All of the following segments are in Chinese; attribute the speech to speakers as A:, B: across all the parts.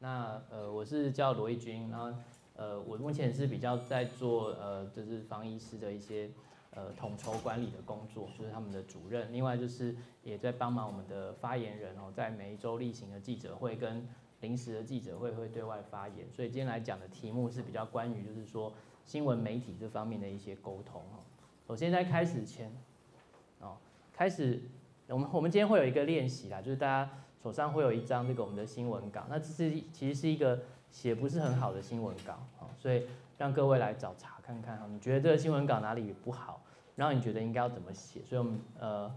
A: 那呃，我是叫罗义军，然后呃，我目前是比较在做呃，就是防医师的一些呃统筹管理的工作，就是他们的主任。另外就是也在帮忙我们的发言人哦，在每一周例行的记者会跟临时的记者会会对外发言。所以今天来讲的题目是比较关于就是说新闻媒体这方面的一些沟通哦。首先在开始前，哦，开始我们我们今天会有一个练习啦，就是大家。手上会有一张这个我们的新闻稿，那这是其实是一个写不是很好的新闻稿，好，所以让各位来找查看看哈，你觉得这个新闻稿哪里不好，然后你觉得应该要怎么写？所以我们呃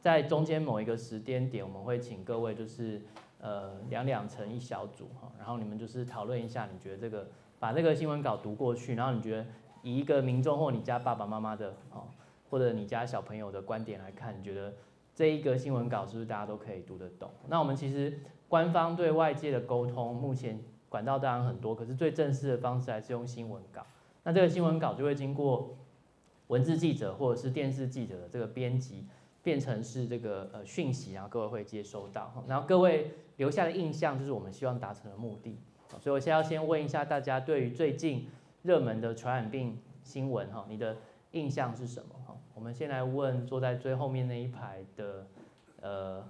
A: 在中间某一个时间点，我们会请各位就是呃两两成一小组哈，然后你们就是讨论一下，你觉得这个把这个新闻稿读过去，然后你觉得以一个民众或你家爸爸妈妈的哦，或者你家小朋友的观点来看，你觉得？这一个新闻稿是不是大家都可以读得懂？那我们其实官方对外界的沟通，目前管道当然很多，可是最正式的方式还是用新闻稿。那这个新闻稿就会经过文字记者或者是电视记者的这个编辑，变成是这个呃讯息，然后各位会接收到，然后各位留下的印象就是我们希望达成的目的。所以我现在要先问一下大家，对于最近热门的传染病新闻哈，你的印象是什么？我们先来问坐在最后面那一排的，呃，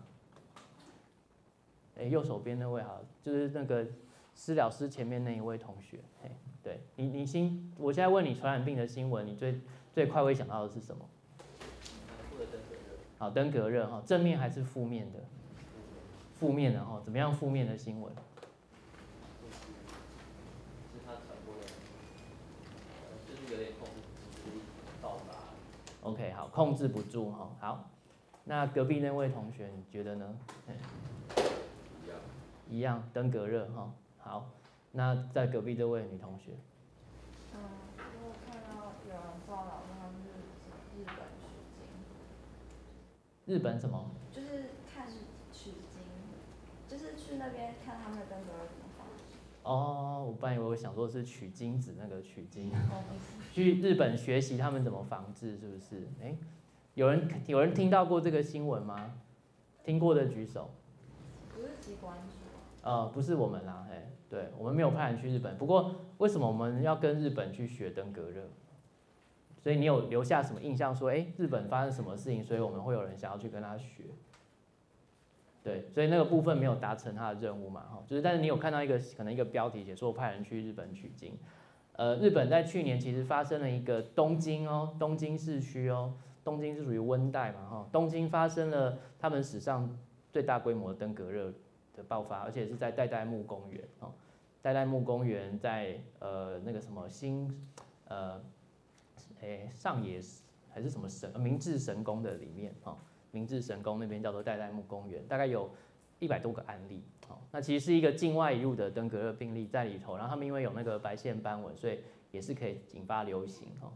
A: 哎，右手边那位哈，就是那个私了师前面那一位同学，嘿，对你，你先，我现在问你传染病的新闻，你最最快会想到的是什么？好，登革热哈，正面还是负面的？负面的哈，怎么样？负面的新闻？OK，好，控制不住哈。好，那隔壁那位同学，你觉得呢？
B: 一样，
A: 一样，登革热哈。好，那在隔壁这位女同学。
C: 嗯，我看到有人报道他们是日本取经。
A: 日本什么？
C: 就是看取经，就是去那边看他们的登革热怎么防。
A: 哦，我本来以为想说是取精子那个取经。去日本学习他们怎么防治，是不是？哎，有人有人听到过这个新闻吗？听过的举手。
C: 不是机关署。
A: 呃，不是我们啦，哎，对，我们没有派人去日本。不过为什么我们要跟日本去学登革热？所以你有留下什么印象？说，哎，日本发生什么事情，所以我们会有人想要去跟他学。对，所以那个部分没有达成他的任务嘛，哈，就是但是你有看到一个可能一个标题写说派人去日本取经。呃，日本在去年其实发生了一个东京哦，东京市区哦，东京是属于温带嘛哈，东京发生了他们史上最大规模的登革热的爆发，而且是在代代木公园哦，代代木公园在呃那个什么新呃诶上野还是什么神明治神宫的里面哦，明治神宫那边叫做代代木公园，大概有一百多个案例。哦那其实是一个境外引入的登革热病例在里头，然后他们因为有那个白线斑纹，所以也是可以引发流行哦。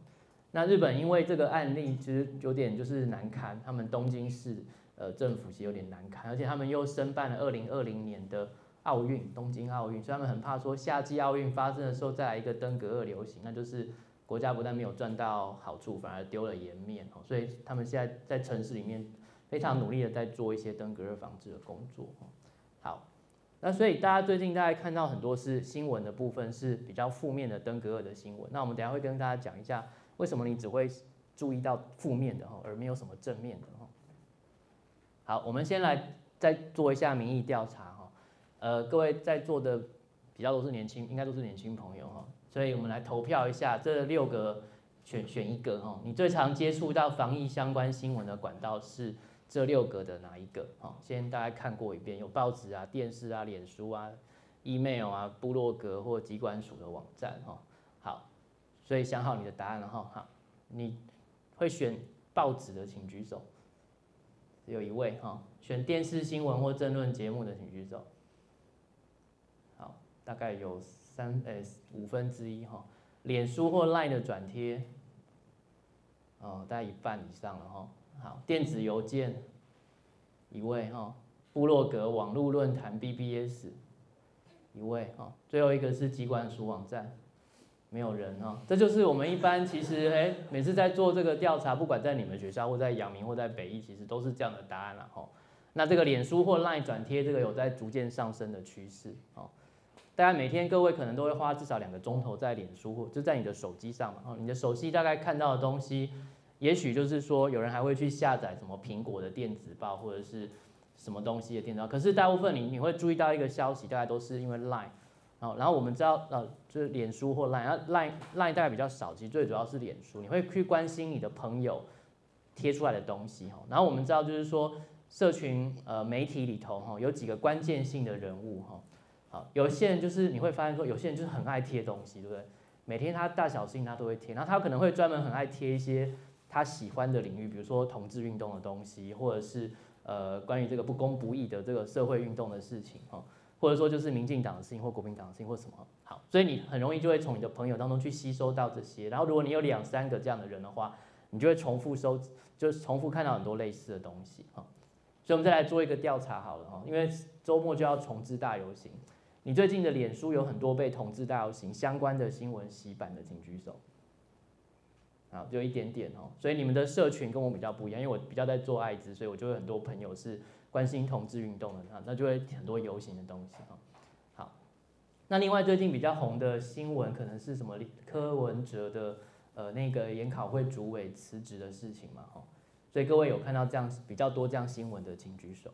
A: 那日本因为这个案例其实有点就是难堪，他们东京市呃政府其实有点难堪，而且他们又申办了二零二零年的奥运东京奥运，所以他们很怕说夏季奥运发生的时候再来一个登革热流行，那就是国家不但没有赚到好处，反而丢了颜面哦。所以他们现在在城市里面非常努力的在做一些登革热防治的工作好。那所以大家最近大家看到很多是新闻的部分是比较负面的登革热的新闻。那我们等下会跟大家讲一下，为什么你只会注意到负面的哈，而没有什么正面的哈。好，我们先来再做一下民意调查哈。呃，各位在座的比较都是年轻，应该都是年轻朋友哈。所以我们来投票一下，这六个选选一个哈。你最常接触到防疫相关新闻的管道是？这六个的哪一个？哈，先大家看过一遍，有报纸啊、电视啊、脸书啊、email 啊、部落格或机关署的网站，哈。好，所以想好你的答案了哈。好，你会选报纸的，请举手。有一位哈，选电视新闻或政论节目的，请举手。好，大概有三诶五分之一哈。脸书或 line 的转贴，哦，大概一半以上了哈。好，电子邮件一位哈，部落格、网络论坛、BBS 一位哈，最后一个是机关署网站，没有人哈，这就是我们一般其实哎，每次在做这个调查，不管在你们学校或在阳明或在北艺，其实都是这样的答案了哈。那这个脸书或 Line 转贴，这个有在逐渐上升的趋势哦。大家每天各位可能都会花至少两个钟头在脸书或就在你的手机上嘛，哦，你的手机大概看到的东西，也许就是说有人还会去下载什么苹果的电子报或者是什么东西的电子报，可是大部分你你会注意到一个消息，大概都是因为 Line，哦，然后我们知道呃就是脸书或 Line，然后 Line Line 大概比较少，其实最主要是脸书，你会去关心你的朋友贴出来的东西哈，然后我们知道就是说社群呃媒体里头哈有几个关键性的人物哈。好，有些人就是你会发现说，有些人就是很爱贴东西，对不对？每天他大小事情他都会贴，然后他可能会专门很爱贴一些他喜欢的领域，比如说同志运动的东西，或者是呃关于这个不公不义的这个社会运动的事情哈，或者说就是民进党的事情或国民党的事情或什么。好，所以你很容易就会从你的朋友当中去吸收到这些，然后如果你有两三个这样的人的话，你就会重复收，就是重复看到很多类似的东西哈。所以我们再来做一个调查好了哈，因为周末就要重置大游行。你最近的脸书有很多被同志大游行相关的新闻洗版的，请举手。就一点点哦。所以你们的社群跟我比较不一样，因为我比较在做艾滋，所以我就会很多朋友是关心同志运动的，那那就会很多游行的东西哈。好，那另外最近比较红的新闻可能是什么？柯文哲的呃那个研考会主委辞职的事情嘛哦。所以各位有看到这样比较多这样新闻的，请举手。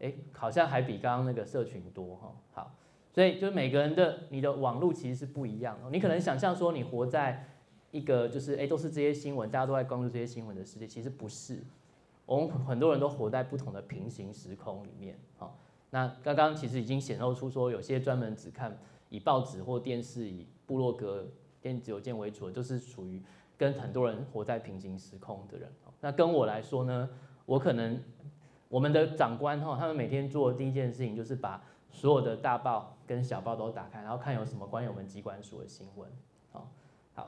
A: 哎，好像还比刚刚那个社群多哈。好，所以就是每个人的你的网络其实是不一样的。你可能想象说你活在一个就是哎都是这些新闻，大家都在关注这些新闻的世界，其实不是。我们很多人都活在不同的平行时空里面。好，那刚刚其实已经显露出说，有些专门只看以报纸或电视、以部落格、电子邮件为主的，就是属于跟很多人活在平行时空的人。那跟我来说呢，我可能。我们的长官哈，他们每天做的第一件事情就是把所有的大报跟小报都打开，然后看有什么关于我们机关署的新闻，好，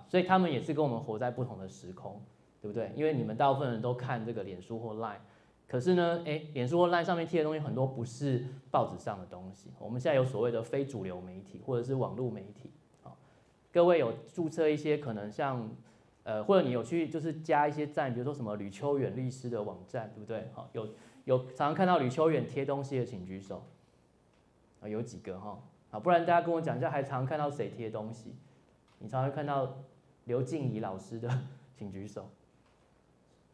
A: 所以他们也是跟我们活在不同的时空，对不对？因为你们大部分人都看这个脸书或 Line，可是呢，诶，脸书或 Line 上面贴的东西很多不是报纸上的东西，我们现在有所谓的非主流媒体或者是网络媒体，好，各位有注册一些可能像，呃，或者你有去就是加一些站，比如说什么吕秋远律师的网站，对不对？好，有。有常常看到吕秋远贴东西的，请举手。啊，有几个哈，啊，不然大家跟我讲一下，还常看到谁贴东西？你常常看到刘静怡老师的，请举手。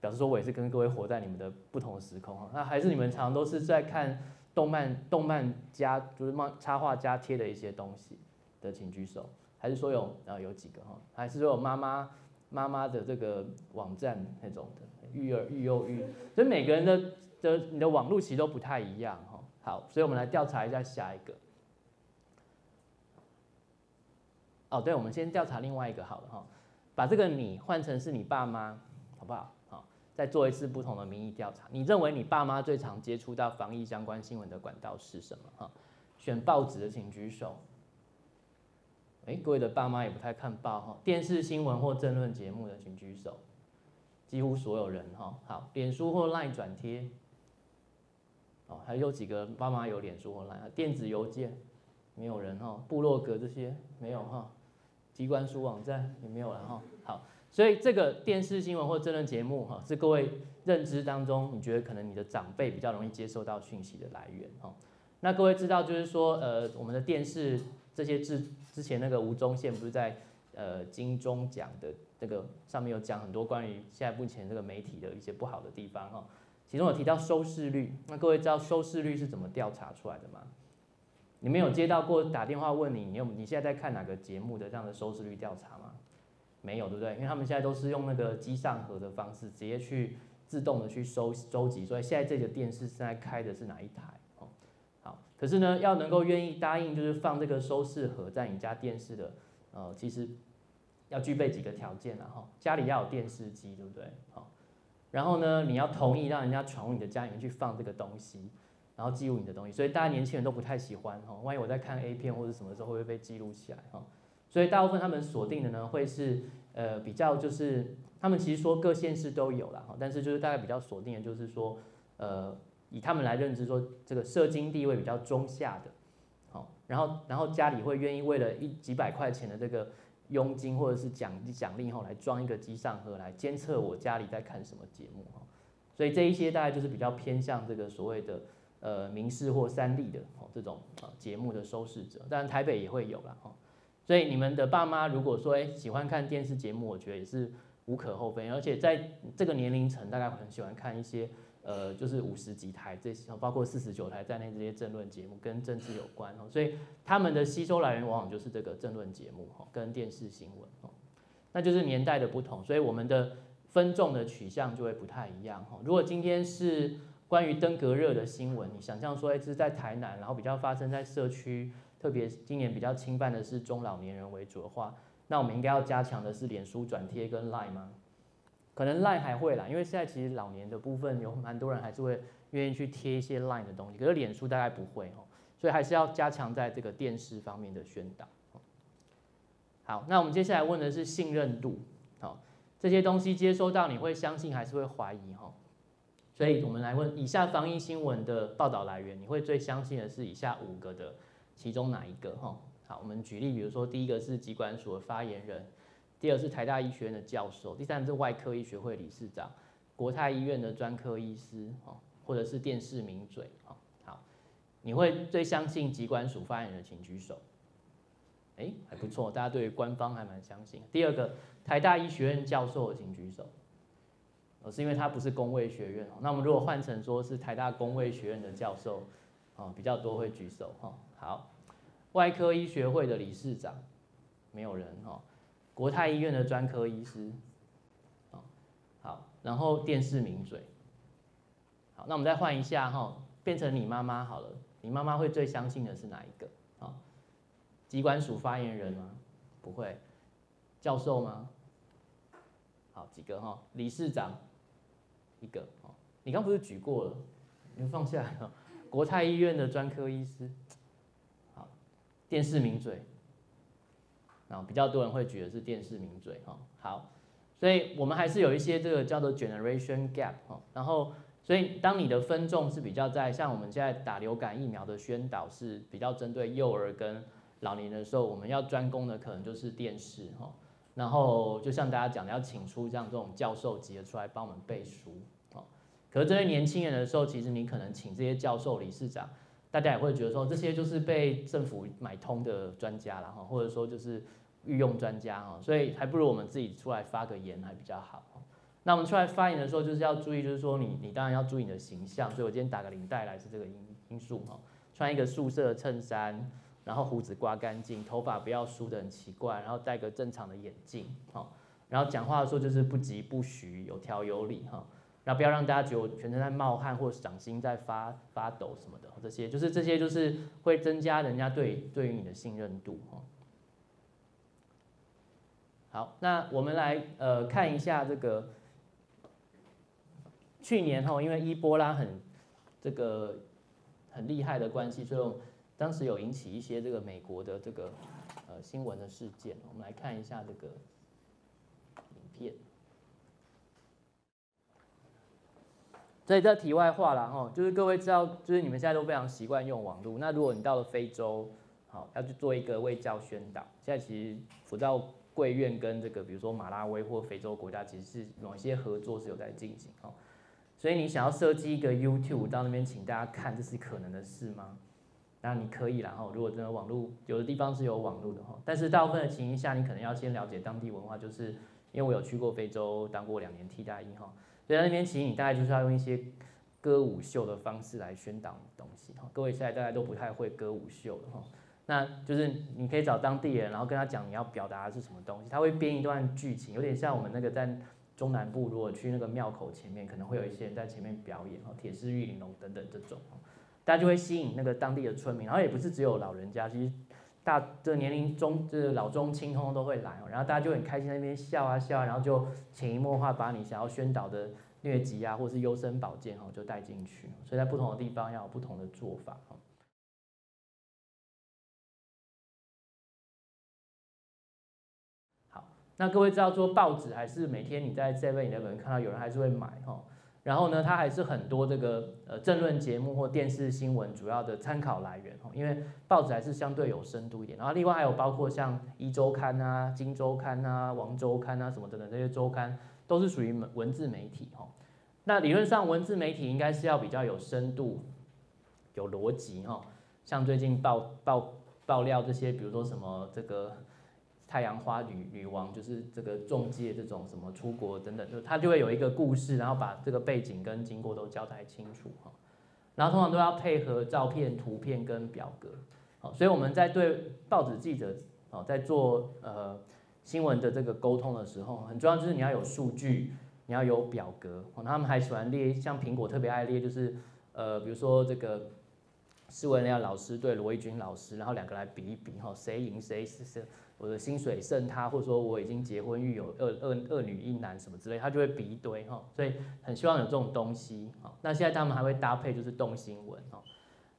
A: 表示说我也是跟各位活在你们的不同时空哈。那还是你们常常都是在看动漫，动漫家就是漫插画家贴的一些东西的，请举手。还是说有啊有几个哈？还是说有妈妈妈妈的这个网站那种的育儿育幼育？所以每个人的。的你的网络其实都不太一样哈，好，所以我们来调查一下下一个。哦，对，我们先调查另外一个好了哈，把这个你换成是你爸妈，好不好？好，再做一次不同的民意调查。你认为你爸妈最常接触到防疫相关新闻的管道是什么？哈，选报纸的请举手。哎，各位的爸妈也不太看报哈，电视新闻或政论节目的请举手。几乎所有人哈，好，脸书或 LINE 转贴。哦，还有几个爸妈有脸书或 Line，电子邮件没有人哈，部落格这些没有哈，机关书网站也没有了哈。好，所以这个电视新闻或真人节目哈，是各位认知当中，你觉得可能你的长辈比较容易接受到讯息的来源哈。那各位知道就是说，呃，我们的电视这些之之前那个吴宗宪不是在呃金钟奖的这个上面有讲很多关于现在目前这个媒体的一些不好的地方哈。其中有提到收视率，那各位知道收视率是怎么调查出来的吗？你们有接到过打电话问你，你有你现在在看哪个节目的这样的收视率调查吗？没有，对不对？因为他们现在都是用那个机上盒的方式，直接去自动的去收收集，所以现在这个电视现在开的是哪一台？哦，好，可是呢，要能够愿意答应就是放这个收视盒在你家电视的，呃，其实要具备几个条件了哈家里要有电视机，对不对？好。然后呢，你要同意让人家闯入你的家里面去放这个东西，然后记录你的东西。所以大家年轻人都不太喜欢哈，万一我在看 A 片或者什么时候会不会被记录起来哈？所以大部分他们锁定的呢，会是呃比较就是他们其实说各县市都有了哈，但是就是大概比较锁定的就是说呃以他们来认知说这个社经地位比较中下的，好，然后然后家里会愿意为了一几百块钱的这个。佣金或者是奖奖励后来装一个机上盒来监测我家里在看什么节目哈，所以这一些大概就是比较偏向这个所谓的呃民视或三立的哦这种啊节目的收视者，当然台北也会有啦哦。所以你们的爸妈如果说哎喜欢看电视节目，我觉得也是无可厚非，而且在这个年龄层大概很喜欢看一些呃就是五十几台这些，包括四十九台在内这些政论节目跟政治有关哦，所以他们的吸收来源往往就是这个政论节目哈跟电视新闻哦，那就是年代的不同，所以我们的。分众的取向就会不太一样哈。如果今天是关于登革热的新闻，你想象说，哎，这是在台南，然后比较发生在社区，特别今年比较侵犯的是中老年人为主的话，那我们应该要加强的是脸书转贴跟 Line 吗？可能 Line 还会啦，因为现在其实老年的部分有蛮多人还是会愿意去贴一些 Line 的东西，可是脸书大概不会哦，所以还是要加强在这个电视方面的宣导。好，那我们接下来问的是信任度。好这些东西接收到，你会相信还是会怀疑哈？所以我们来问以下防疫新闻的报道来源，你会最相信的是以下五个的其中哪一个哈？好，我们举例，比如说第一个是疾管署的发言人，第二是台大医学院的教授，第三是外科医学会理事长，国泰医院的专科医师哦，或者是电视名嘴哦。好，你会最相信疾管署发言人，请举手。哎，还不错，大家对官方还蛮相信。第二个，台大医学院教授，请举手。哦，是因为他不是工位学院哦。那我们如果换成说是台大工位学院的教授，哦，比较多会举手哈。好，外科医学会的理事长，没有人哈。国泰医院的专科医师，哦，好，然后电视名嘴。好，那我们再换一下哈，变成你妈妈好了。你妈妈会最相信的是哪一个？机关署发言人吗？不会，教授吗？好几个哈，理事长一个哦。你刚不是举过了？你放下来哈。国泰医院的专科医师，好，电视名嘴，然后比较多人会举的是电视名嘴哈。好，所以我们还是有一些这个叫做 generation gap 哈。然后，所以当你的分众是比较在像我们现在打流感疫苗的宣导是比较针对幼儿跟老年的时候，我们要专攻的可能就是电视哈，然后就像大家讲的，要请出像这种教授级的出来帮我们背书哦。可是这些年轻人的时候，其实你可能请这些教授、理事长，大家也会觉得说这些就是被政府买通的专家了哈，或者说就是御用专家哈，所以还不如我们自己出来发个言还比较好。那我们出来发言的时候，就是要注意，就是说你你当然要注意你的形象，所以我今天打个领带来是这个因因素哈，穿一个素色衬衫。然后胡子刮干净，头发不要梳得很奇怪，然后戴个正常的眼镜，哈，然后讲话的时候就是不急不徐，有条有理，哈，然后不要让大家觉得我全身在冒汗或者掌心在发发抖什么的，这些就是这些就是会增加人家对对于你的信任度，哈。好，那我们来呃看一下这个去年哈，因为伊波拉很这个很厉害的关系，所以。当时有引起一些这个美国的这个呃新闻的事件，我们来看一下这个影片。所以这题外话了哈，就是各位知道，就是你们现在都非常习惯用网络。那如果你到了非洲，好要去做一个卫教宣导，现在其实辅照贵院跟这个比如说马拉维或非洲国家，其实是某些合作是有在进行哦。所以你想要设计一个 YouTube 到那边请大家看，这是可能的事吗？那你可以，然后如果真的网络有的地方是有网络的哈，但是大部分的情形下，你可能要先了解当地文化，就是因为我有去过非洲当过两年替代役哈，所以那边其实你大概就是要用一些歌舞秀的方式来宣导东西哈。各位现在大家都不太会歌舞秀了哈，那就是你可以找当地人，然后跟他讲你要表达的是什么东西，他会编一段剧情，有点像我们那个在中南部如果去那个庙口前面，可能会有一些人在前面表演哈，铁狮玉玲珑等等这种。大家就会吸引那个当地的村民，然后也不是只有老人家，其实大这年龄中，这个老中青通通都会来。然后大家就很开心在那边笑啊笑啊，然后就潜移默化把你想要宣导的疟疾啊，或是优生保健哦，就带进去。所以在不同的地方要有不同的做法。好，那各位知道做报纸还是每天你在 Seven Eleven 看到有人还是会买哈？然后呢，它还是很多这个呃政论节目或电视新闻主要的参考来源，因为报纸还是相对有深度一点。然后另外还有包括像一周刊啊、金周刊啊、王周刊啊什么等等这些周刊，都是属于文字媒体哦。那理论上文字媒体应该是要比较有深度、有逻辑哈。像最近爆爆爆料这些，比如说什么这个太阳花女女王，就是这个中介这种什么出国等等，就他就会有一个故事，然后把这个背景跟经过都交代清楚哈。然后通常都要配合照片、图片跟表格，好，所以我们在对报纸记者哦，在做呃新闻的这个沟通的时候，很重要就是你要有数据，你要有表格。他们还喜欢列，像苹果特别爱列，就是呃，比如说这个施文亮老师对罗毅军老师，然后两个来比一比哈，谁赢谁是谁。我的薪水胜他，或者说我已经结婚育有二二二女一男什么之类，他就会比一堆哈，所以很希望有这种东西哈。那现在他们还会搭配就是动新闻哈。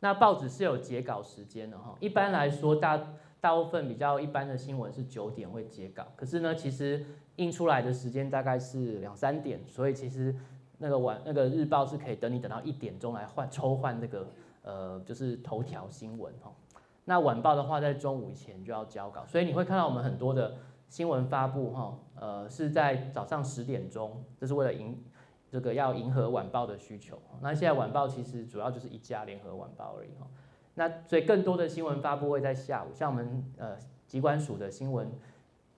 A: 那报纸是有截稿时间的哈，一般来说大大部分比较一般的新闻是九点会截稿，可是呢其实印出来的时间大概是两三点，所以其实那个晚那个日报是可以等你等到一点钟来换抽换那个呃就是头条新闻哈。那晚报的话，在中午以前就要交稿，所以你会看到我们很多的新闻发布，哈，呃，是在早上十点钟，这是为了迎这个要迎合晚报的需求。那现在晚报其实主要就是一家联合晚报而已，哈。那所以更多的新闻发布会在下午，像我们呃机关署的新闻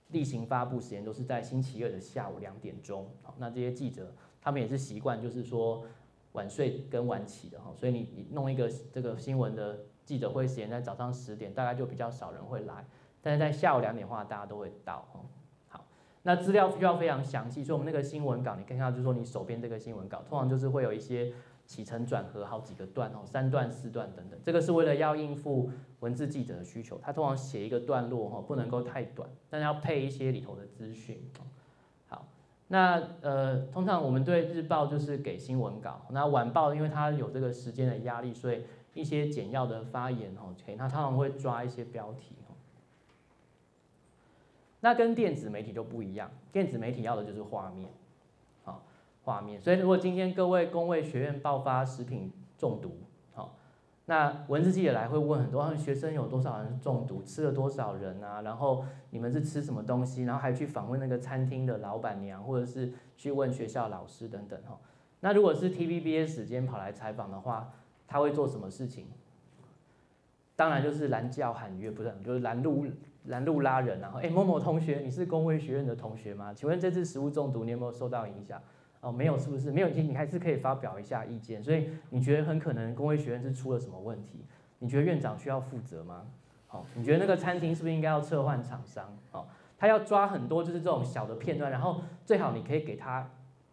A: 例行发布时间都是在星期二的下午两点钟。那这些记者他们也是习惯，就是说晚睡跟晚起的，哈，所以你你弄一个这个新闻的。记者会时间在早上十点，大概就比较少人会来，但是在下午两点的话，大家都会到哦。好，那资料需要非常详细，所以我们那个新闻稿，你看到就说你手边这个新闻稿，通常就是会有一些起承转合好几个段哦，三段四段等等，这个是为了要应付文字记者的需求，他通常写一个段落哈，不能够太短，但要配一些里头的资讯。那呃，通常我们对日报就是给新闻稿，那晚报因为它有这个时间的压力，所以。一些简要的发言哦，OK，他通常会抓一些标题哦。那跟电子媒体就不一样，电子媒体要的就是画面，好，画面。所以如果今天各位工位学院爆发食品中毒，那文字记者来会问很多，学生有多少人中毒，吃了多少人啊？然后你们是吃什么东西？然后还去访问那个餐厅的老板娘，或者是去问学校老师等等哈。那如果是 TVBS 时间跑来采访的话，他会做什么事情？当然就是拦轿喊约，不是，就是拦路拦路拉人，然后哎，某某同学，你是工卫学院的同学吗？请问这次食物中毒你有没有受到影响？哦，没有，是不是？没有，你你还是可以发表一下意见。所以你觉得很可能工卫学院是出了什么问题？你觉得院长需要负责吗？好，你觉得那个餐厅是不是应该要撤换厂商？好，他要抓很多就是这种小的片段，然后最好你可以给他。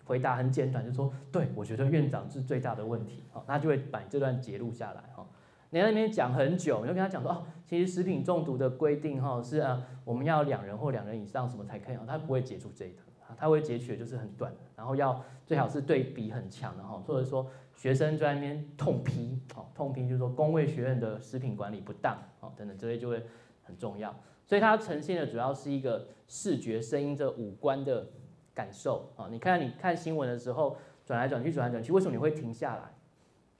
A: 回答很简短，就说对我觉得院长是最大的问题，好，他就会把这段截录下来，哈。你在那边讲很久，你就跟他讲说，哦，其实食品中毒的规定，哈，是啊，我们要两人或两人以上什么才可以，他不会截出这一段，它会截取的就是很短，然后要最好是对比很强的，哈，或者说学生在那边痛批，哦，痛批就是说工卫学院的食品管理不当，哦，等等这些就会很重要，所以它呈现的主要是一个视觉、声音这五官的。感受啊！你看，你看新闻的时候，转来转去，转来转去，为什么你会停下来？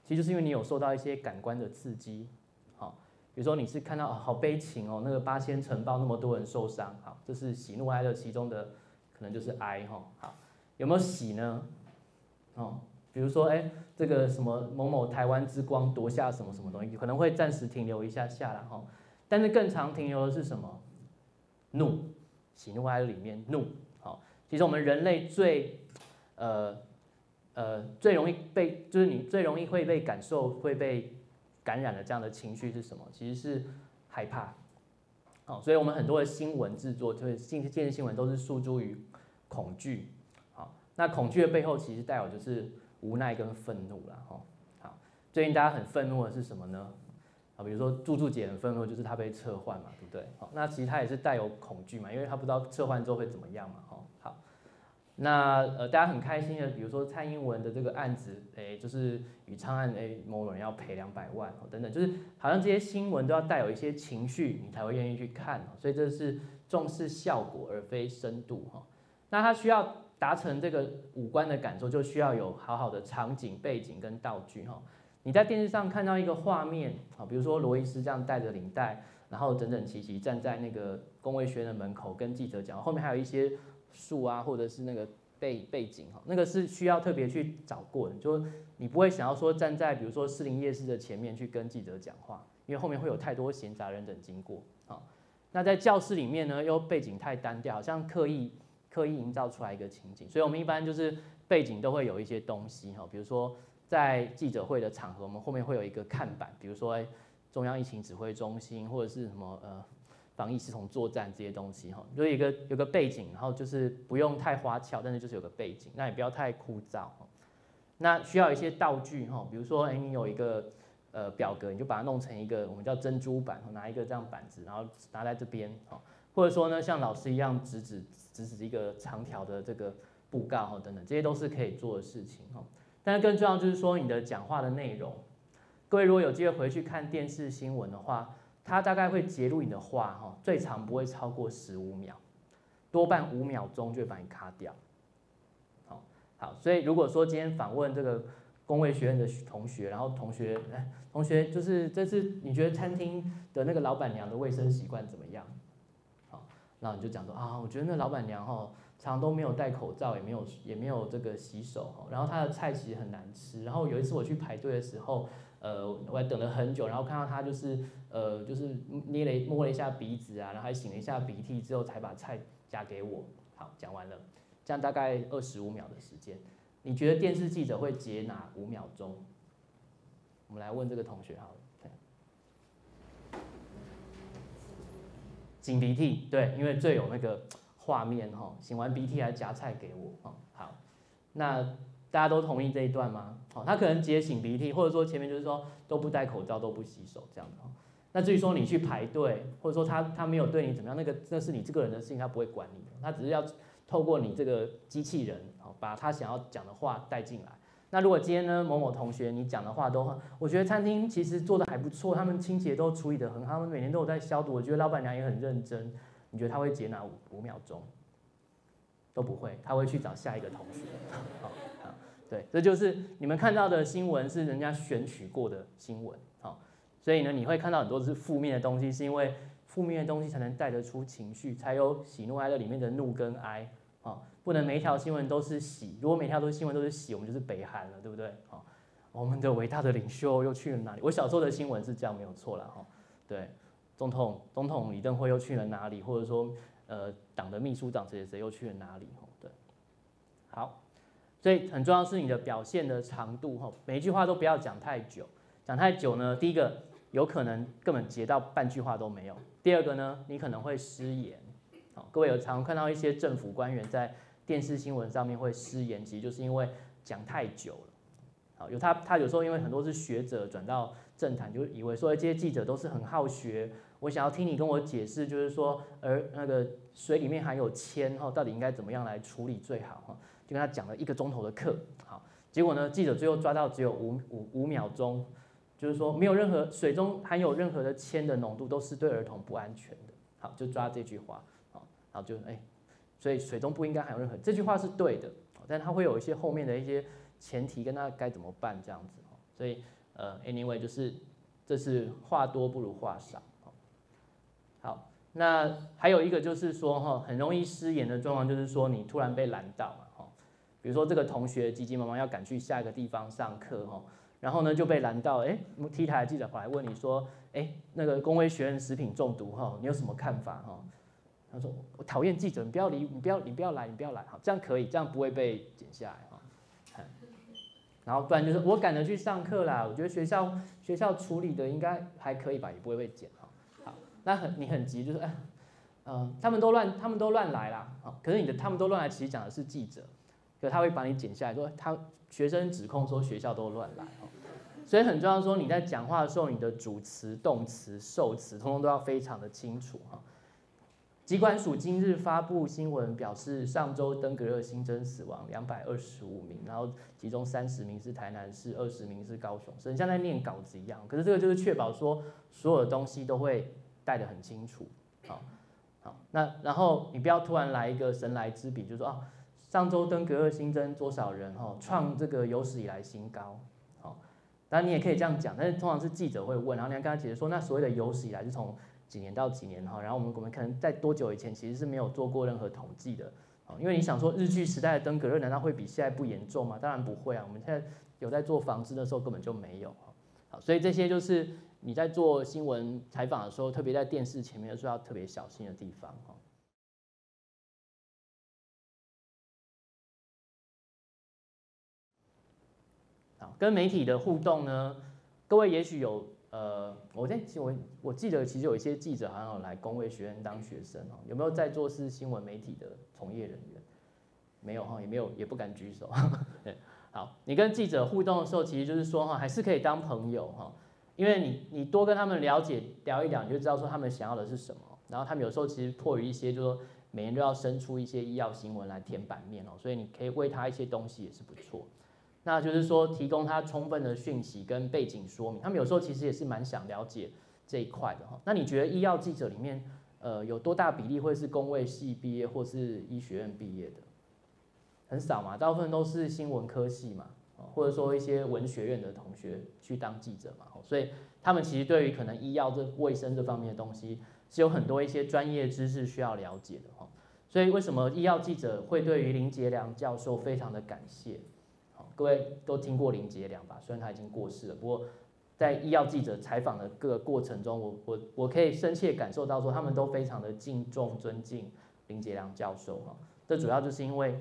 A: 其实就是因为你有受到一些感官的刺激，好，比如说你是看到好悲情哦，那个八仙城堡那么多人受伤，好，这是喜怒哀乐其中的可能就是哀哈，好，有没有喜呢？哦，比如说哎，这个什么某某台湾之光夺下什么什么东西，可能会暂时停留一下下来哈，但是更常停留的是什么？怒，喜怒哀乐里面怒。其实我们人类最，呃，呃，最容易被，就是你最容易会被感受、会被感染的这样的情绪是什么？其实是害怕。好，所以我们很多的新闻制作，就是新电视新闻都是诉诸于恐惧。好，那恐惧的背后其实带有就是无奈跟愤怒了。哈，好，最近大家很愤怒的是什么呢？啊，比如说柱柱姐很愤怒，就是她被撤换嘛，对不对？好，那其实她也是带有恐惧嘛，因为她不知道撤换之后会怎么样嘛。哈。那呃，大家很开心的，比如说蔡英文的这个案子，哎，就是与昌案，哎，某人要赔两百万，等等，就是好像这些新闻都要带有一些情绪，你才会愿意去看，所以这是重视效果而非深度哈。那他需要达成这个五官的感受，就需要有好好的场景背景跟道具哈。你在电视上看到一个画面啊，比如说罗伊斯这样带着领带，然后整整齐齐站在那个工位学院的门口跟记者讲，后面还有一些。树啊，或者是那个背背景哈，那个是需要特别去找过的，就你不会想要说站在比如说士林夜市的前面去跟记者讲话，因为后面会有太多闲杂人等经过啊。那在教室里面呢，又背景太单调，好像刻意刻意营造出来一个情景，所以我们一般就是背景都会有一些东西哈，比如说在记者会的场合，我们后面会有一个看板，比如说中央疫情指挥中心或者是什么呃。防疫系统作战这些东西哈，就一个有个背景，然后就是不用太花俏，但是就是有个背景，那也不要太枯燥。那需要一些道具哈，比如说哎，你有一个呃表格，你就把它弄成一个我们叫珍珠板，拿一个这样板子，然后拿在这边哈，或者说呢，像老师一样指指只是一个长条的这个布告哈等等，这些都是可以做的事情哈。但是更重要就是说你的讲话的内容，各位如果有机会回去看电视新闻的话。它大概会截录你的话，哈，最长不会超过十五秒，多半五秒钟就会把你卡掉。好，好，所以如果说今天访问这个工卫学院的同学，然后同学，哎，同学，就是这次你觉得餐厅的那个老板娘的卫生习惯怎么样？然后你就讲说啊，我觉得那老板娘哈，常都没有戴口罩，也没有也没有这个洗手，然后她的菜其实很难吃。然后有一次我去排队的时候。呃，我还等了很久，然后看到他就是，呃，就是捏了摸了一下鼻子啊，然后还擤了一下鼻涕之后才把菜夹给我。好，讲完了，这样大概二十五秒的时间，你觉得电视记者会截哪五秒钟？我们来问这个同学好了。擤鼻涕，对，因为最有那个画面哈，擤完鼻涕还夹菜给我。哦，好，那。大家都同意这一段吗？好，他可能直接擤鼻涕，或者说前面就是说都不戴口罩、都不洗手这样的。那至于说你去排队，或者说他他没有对你怎么样，那个那是你这个人的事情，他不会管你，他只是要透过你这个机器人，好把他想要讲的话带进来。那如果今天呢某某同学你讲的话都，我觉得餐厅其实做的还不错，他们清洁都处理的很好，他们每年都有在消毒，我觉得老板娘也很认真。你觉得他会截哪五五秒钟？都不会，他会去找下一个同学。好。对，这就是你们看到的新闻是人家选取过的新闻，好，所以呢，你会看到很多是负面的东西，是因为负面的东西才能带得出情绪，才有喜怒哀乐里面的怒跟哀，啊，不能每一条新闻都是喜，如果每条都是新闻都是喜，我们就是北韩了，对不对？好，我们的伟大的领袖又去了哪里？我小时候的新闻是这样，没有错了，哈，对，总统总统李登辉又去了哪里？或者说，呃，党的秘书长谁谁谁又去了哪里？对，好。所以很重要是你的表现的长度哈，每一句话都不要讲太久，讲太久呢，第一个有可能根本截到半句话都没有，第二个呢，你可能会失言。好，各位有常看到一些政府官员在电视新闻上面会失言，其实就是因为讲太久了。好，有他他有时候因为很多是学者转到政坛，就以为说这些记者都是很好学，我想要听你跟我解释，就是说而那个水里面含有铅哈，到底应该怎么样来处理最好哈。就跟他讲了一个钟头的课，好，结果呢，记者最后抓到只有五五五秒钟，就是说没有任何水中含有任何的铅的浓度都是对儿童不安全的，好，就抓这句话，就哎，所以水中不应该含有任何，这句话是对的，但它会有一些后面的一些前提跟他该怎么办这样子，所以呃，anyway 就是这是话多不如话少，好，那还有一个就是说哈，很容易失言的状况就是说你突然被拦到嘛。比如说这个同学急急忙忙要赶去下一个地方上课哈，然后呢就被拦到，哎，T 台的记者跑来问你说，哎，那个工威学院食品中毒哈，你有什么看法哈？他说我讨厌记者，你不要理，你不要你不要来，你不要来哈，这样可以，这样不会被剪下来哈。然后不然就是我赶着去上课啦，我觉得学校学校处理的应该还可以吧，也不会被剪哈。好，那很你很急就是，嗯，他们都乱他们都乱来啦，好，可是你的他们都乱来，其实讲的是记者。可他会把你剪下来，说他学生指控说学校都乱来，所以很重要说你在讲话的时候，你的主词、动词、受词，通通都要非常的清楚哈。疾管署今日发布新闻表示，上周登革热新增死亡两百二十五名，然后其中三十名是台南市，二十名是高雄市，像在念稿子一样。可是这个就是确保说所有的东西都会带得很清楚，好，好，那然后你不要突然来一个神来之笔，就说啊。上周登革热新增多少人？哈，创这个有史以来新高。好，当然你也可以这样讲，但是通常是记者会问，然后你要跟他解释说，那所谓的有史以来是从几年到几年哈？然后我们我们可能在多久以前其实是没有做过任何统计的。好，因为你想说日据时代的登革热难道会比现在不严重吗？当然不会啊，我们现在有在做防治的时候根本就没有。好，所以这些就是你在做新闻采访的时候，特别在电视前面的时候要特别小心的地方哈。好，跟媒体的互动呢，各位也许有呃，我在我我记得其实有一些记者好像有来工卫学院当学生哦，有没有在做是新闻媒体的从业人员？没有哈，也没有也不敢举手。好，你跟记者互动的时候，其实就是说哈，还是可以当朋友哈，因为你你多跟他们了解聊一聊，你就知道说他们想要的是什么。然后他们有时候其实迫于一些，就是说每年都要生出一些医药新闻来填版面哦，所以你可以喂他一些东西也是不错。那就是说提供他充分的讯息跟背景说明，他们有时候其实也是蛮想了解这一块的哈。那你觉得医药记者里面，呃，有多大比例会是工卫系毕业或是医学院毕业的？很少嘛，大部分都是新闻科系嘛，或者说一些文学院的同学去当记者嘛，所以他们其实对于可能医药这卫生这方面的东西是有很多一些专业知识需要了解的哈。所以为什么医药记者会对于林杰良教授非常的感谢？各位都听过林杰良吧？虽然他已经过世了，不过在医药记者采访的各个过程中，我我我可以深切感受到说，他们都非常的敬重尊敬林杰良教授哈。这主要就是因为。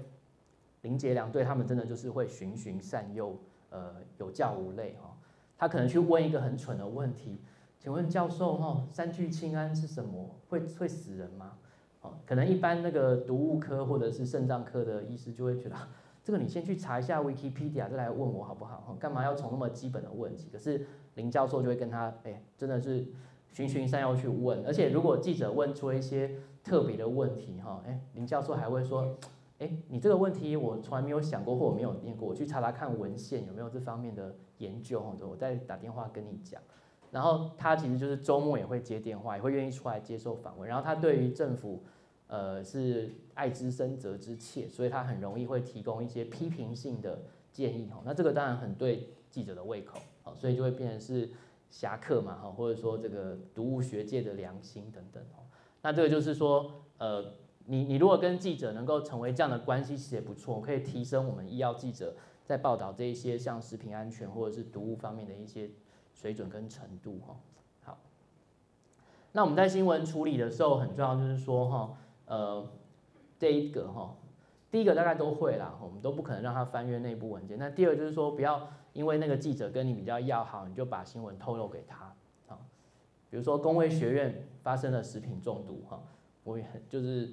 A: 林杰良对他们真的就是会循循善诱，呃，有教无类哈。他可能去问一个很蠢的问题，请问教授哈，三聚氰胺是什么？会会死人吗？哦，可能一般那个毒物科或者是肾脏科的医师就会觉得，这个你先去查一下 Wikipedia 再来问我好不好？干嘛要从那么基本的问题？可是林教授就会跟他，哎，真的是循循善诱去问，而且如果记者问出一些特别的问题哈，哎，林教授还会说。哎，你这个问题我从来没有想过，或我没有念过，我去查查看文献有没有这方面的研究，或者我再打电话跟你讲。然后他其实就是周末也会接电话，也会愿意出来接受访问。然后他对于政府，呃，是爱之深责之切，所以他很容易会提供一些批评性的建议。哈，那这个当然很对记者的胃口，好，所以就会变成是侠客嘛，哈，或者说这个毒物学界的良心等等。哦，那这个就是说，呃。你你如果跟记者能够成为这样的关系，其实也不错，可以提升我们医药记者在报道这一些像食品安全或者是毒物方面的一些水准跟程度哈。好，那我们在新闻处理的时候很重要，就是说哈，呃，这一个哈，第一个大概都会啦，我们都不可能让他翻阅内部文件。那第二就是说，不要因为那个记者跟你比较要好，你就把新闻透露给他啊。比如说工卫学院发生了食品中毒哈，我也很就是。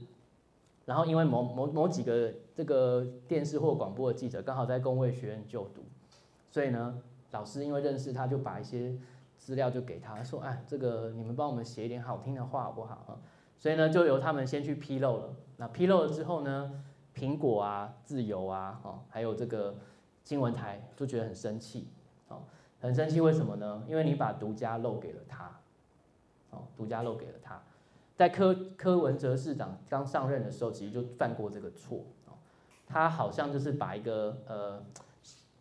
A: 然后因为某某某几个这个电视或广播的记者刚好在工卫学院就读，所以呢，老师因为认识他，就把一些资料就给他说，哎，这个你们帮我们写一点好听的话好不好？所以呢，就由他们先去披露了。那披露了之后呢，苹果啊、自由啊，哦，还有这个新闻台都觉得很生气，哦，很生气，为什么呢？因为你把独家漏给了他，哦，独家漏给了他。在柯柯文哲市长刚上任的时候，其实就犯过这个错哦。他好像就是把一个呃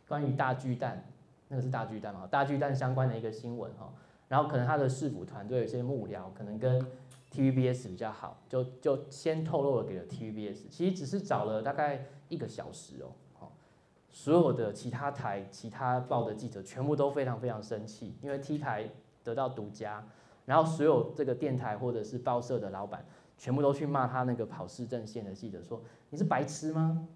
A: 关于大巨蛋，那个是大巨蛋嘛，大巨蛋相关的一个新闻哈，然后可能他的市府团队有些幕僚可能跟 TVBS 比较好，就就先透露了给了 TVBS，其实只是找了大概一个小时哦，好，所有的其他台、其他报的记者全部都非常非常生气，因为 T 台得到独家。然后所有这个电台或者是报社的老板，全部都去骂他那个跑市政线的记者，说你是白痴吗？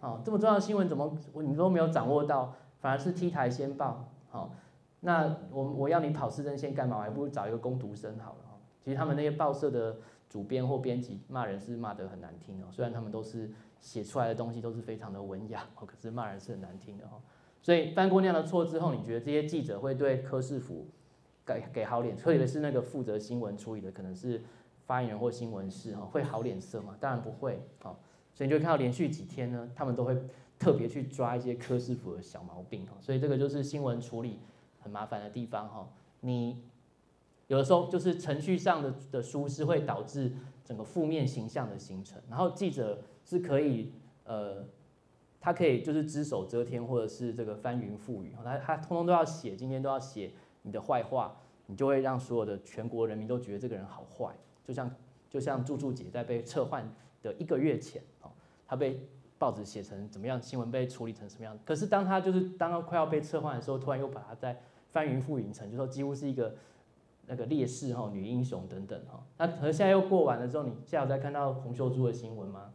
A: 哦，这么重要的新闻怎么你都没有掌握到，反而是 T 台先报，好，那我我要你跑市政线干嘛？还不如找一个工读生好了。其实他们那些报社的主编或编辑骂人是骂得很难听哦，虽然他们都是写出来的东西都是非常的文雅哦，可是骂人是很难听的哦。所以犯过那样的错之后，你觉得这些记者会对柯世福？给给好脸，特别是那个负责新闻处理的，可能是发言人或新闻室哈，会好脸色吗？当然不会，哦，所以你就看到连续几天呢，他们都会特别去抓一些科师傅的小毛病哦，所以这个就是新闻处理很麻烦的地方哈。你有的时候就是程序上的的疏失会导致整个负面形象的形成，然后记者是可以呃，他可以就是只手遮天或者是这个翻云覆雨，他他通通都要写，今天都要写。你的坏话，你就会让所有的全国人民都觉得这个人好坏，就像就像柱柱姐在被撤换的一个月前，哦，他被报纸写成怎么样，新闻被处理成什么样。可是当他就是当他快要被撤换的时候，突然又把他再翻云覆雨成，就说几乎是一个那个烈士哈、女英雄等等哈。那可是现在又过完了之后，你下午再看到洪秀珠的新闻吗？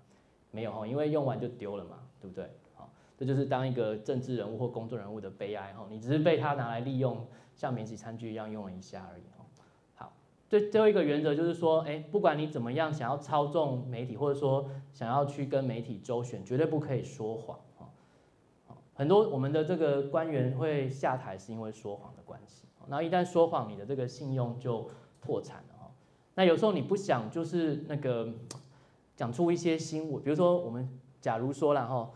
A: 没有哈，因为用完就丢了嘛，对不对？好，这就是当一个政治人物或公众人物的悲哀哈，你只是被他拿来利用，像免洗餐具一样用了一下而已哈。好，最最后一个原则就是说，哎，不管你怎么样想要操纵媒体，或者说想要去跟媒体周旋，绝对不可以说谎。很多我们的这个官员会下台是因为说谎的关系，然后一旦说谎，你的这个信用就破产了哈。那有时候你不想就是那个。讲出一些新闻，比如说我们假如说然后，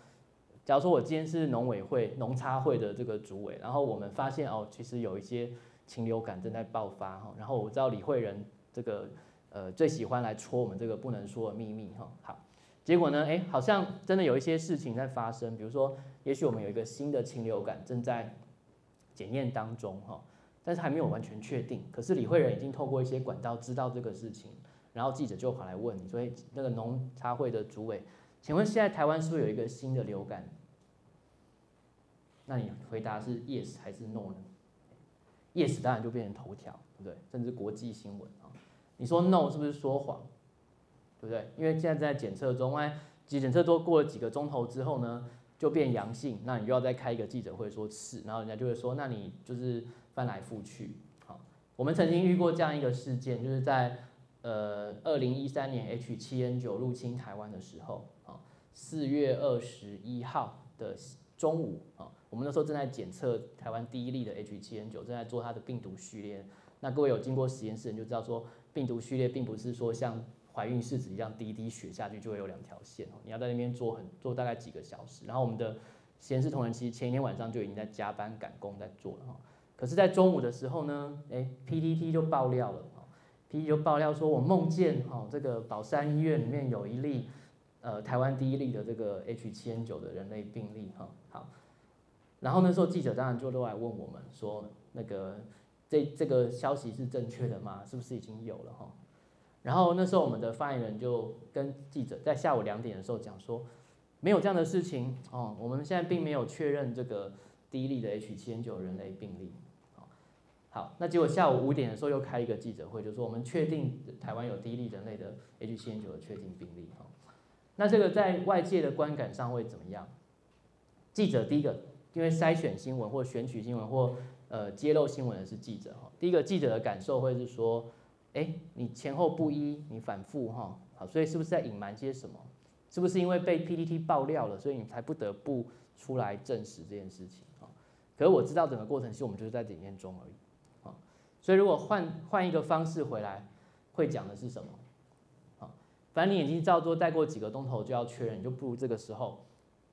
A: 假如说我今天是农委会农差会的这个主委，然后我们发现哦，其实有一些禽流感正在爆发哈，然后我知道李慧仁这个呃最喜欢来戳我们这个不能说的秘密哈，好，结果呢，哎，好像真的有一些事情在发生，比如说也许我们有一个新的禽流感正在检验当中哈，但是还没有完全确定，可是李慧仁已经透过一些管道知道这个事情。然后记者就跑来问你，所以那个农茶会的主委，请问现在台湾是不是有一个新的流感？那你回答是 yes 还是 no 呢？yes 当然就变成头条，对不对？甚至国际新闻啊。你说 no 是不是说谎？对不对？因为现在在检测中，哎，检测都过了几个钟头之后呢，就变阳性，那你又要再开一个记者会说是，然后人家就会说，那你就是翻来覆去。好，我们曾经遇过这样一个事件，就是在。呃，二零一三年 H7N9 入侵台湾的时候，啊，四月二十一号的中午，啊，我们那时候正在检测台湾第一例的 H7N9，正在做它的病毒序列。那各位有经过实验室，你就知道说，病毒序列并不是说像怀孕试纸一样，滴滴血下去就会有两条线，你要在那边做很做大概几个小时。然后我们的实验室同仁其实前一天晚上就已经在加班赶工在做了，哈。可是，在中午的时候呢，哎，PTT 就爆料了。P 就爆料说，我梦见哦，这个宝山医院里面有一例，呃，台湾第一例的这个 H7N9 的人类病例哈。好，然后那时候记者当然就都来问我们说，那个这这个消息是正确的吗？是不是已经有了哈？然后那时候我们的发言人就跟记者在下午两点的时候讲说，没有这样的事情哦，我们现在并没有确认这个第一例的 H7N9 人类病例。好，那结果下午五点的时候又开一个记者会，就是说我们确定台湾有第一例人类的 H7N9 的确定病例哈。那这个在外界的观感上会怎么样？记者第一个，因为筛选新闻或选取新闻或呃揭露新闻的是记者哈。第一个记者的感受会是说，哎，你前后不一，你反复哈，好，所以是不是在隐瞒些什么？是不是因为被 PPT 爆料了，所以你才不得不出来证实这件事情啊？可是我知道整个过程其实我们就是在检验中而已。所以如果换换一个方式回来，会讲的是什么？好，反正你已经照做，带过几个钟头就要确认，就不如这个时候，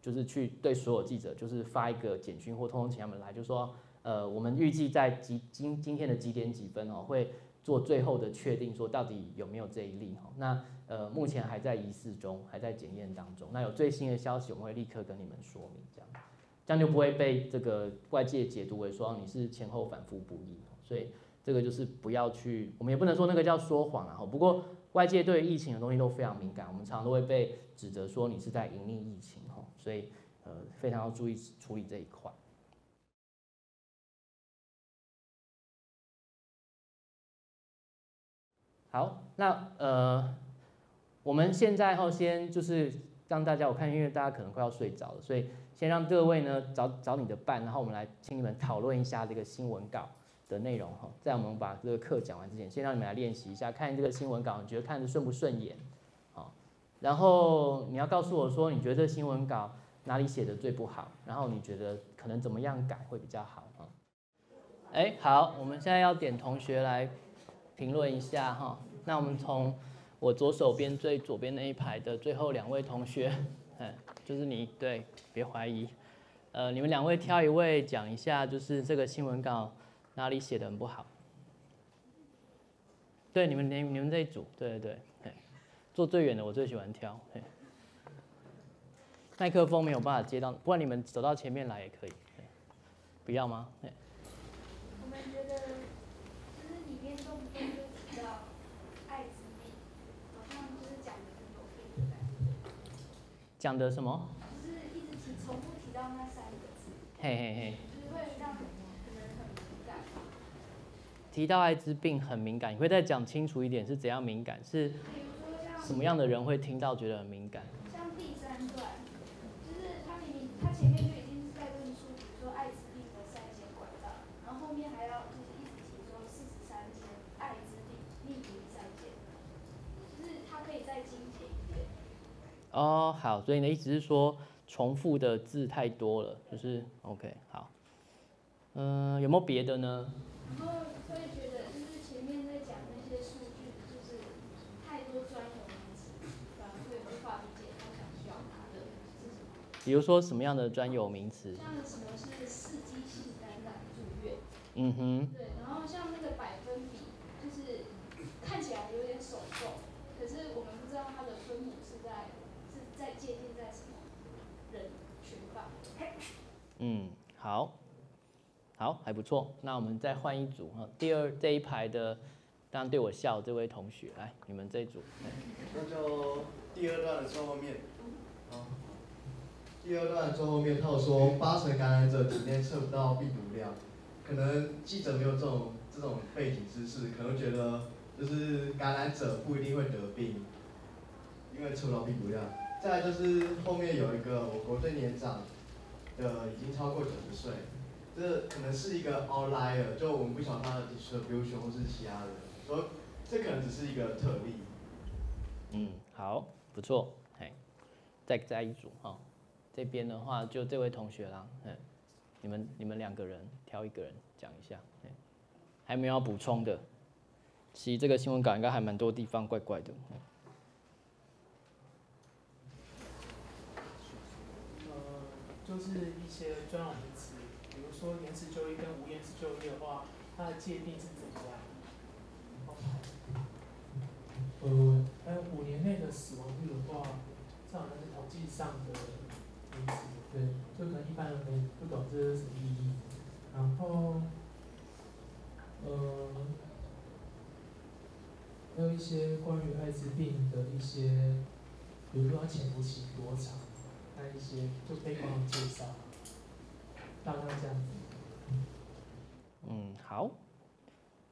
A: 就是去对所有记者，就是发一个简讯或通通请他们来，就说，呃，我们预计在几今今天的几点几分哦，会做最后的确定，说到底有没有这一例哈。那呃，目前还在疑似中，还在检验当中。那有最新的消息，我们会立刻跟你们说明，这样，这样就不会被这个外界解读为说你是前后反复不一，所以。这个就是不要去，我们也不能说那个叫说谎啊。不过外界对疫情的东西都非常敏感，我们常常都会被指责说你是在隐匿疫情哈，所以呃非常要注意处理这一块。好，那呃我们现在哈先就是让大家我看，因为大家可能快要睡着了，所以先让各位呢找找你的伴，然后我们来请你们讨论一下这个新闻稿。的内容哈，在我们把这个课讲完之前，先让你们来练习一下，看这个新闻稿，你觉得看着顺不顺眼？好，然后你要告诉我说，你觉得这新闻稿哪里写的最不好？然后你觉得可能怎么样改会比较好啊？哎，好，我们现在要点同学来评论一下哈。那我们从我左手边最左边那一排的最后两位同学，嗯，就是你，对，别怀疑，呃，你们两位挑一位讲一下，就是这个新闻稿。哪里写的很不好？对，你们你你们这一组，对对对，坐最远的我最喜欢挑。麦克风没有办法接到，不然你们走到前面来也可以。不要吗？
D: 我们觉得，就是里面动不动就提到艾滋病，好像就是讲的很有病的感觉。
A: 讲的什么？
D: 就是一直提重复提到那三个字，
A: 嘿嘿嘿，
D: 就是会让。
A: 提到艾滋病很敏感，你会再讲清楚一点是怎样敏感？是什么样的人会听到觉得很敏感？
D: 像第三段，就是他明明他前面就已经是在论述，比如说艾滋病的筛检管道，然后后面还要就是一直提说四十三天艾滋病匿名筛检，就是他可以再精简一点。
A: 哦，好，所以你的意思是说重复的字太多了，就是 OK，好。嗯、有没有别的呢？
D: 然后会觉得就是前面在讲那些数据，就是太多专有名词，反而会无法理解他想需要拿的是什么。
A: 比如说什么样的专有名词？
D: 像什么是刺激性感染住院，
A: 嗯哼，
D: 对，然后像那个百分比，就是看起来有点手动，可是我们不知道它的分母是在是在界定在什么人群吧。
A: 嗯，好，好，还不错。那我们再换一组哈，第二这一排的，当然对我笑这位同学，来，你们这一组。
E: 那就第二段的最后面，第二段的最后面，他有说八成感染者体内测不到病毒量，可能记者没有这种这种背景知识，可能觉得就是感染者不一定会得病，因为测不到病毒量。再来就是后面有一个我国最年长的已经超过九十岁，这可能是一个 outlier，就我们不晓得他的 distribution 或是其他的，所以这可能只是一个特例。
A: 嗯，好，不错，嘿，再再一组哈。这边的话就这位同学啦，嗯，你们你们两个人挑一个人讲一下，嘿还没有要补充的。其实这个新闻稿应该还蛮多地方怪怪的。
F: 就是一些专说延迟就医跟无延迟就医的话，它的界定是怎么样？呃，还有五年内的死亡率的话，这好像是统计上的名词，对，就可能一般人没不懂这是什么意义。然后，呃，还有一些关于艾滋病的一些，比如说它潜伏期多长。那一些就可以帮我介绍，
A: 嗯，好。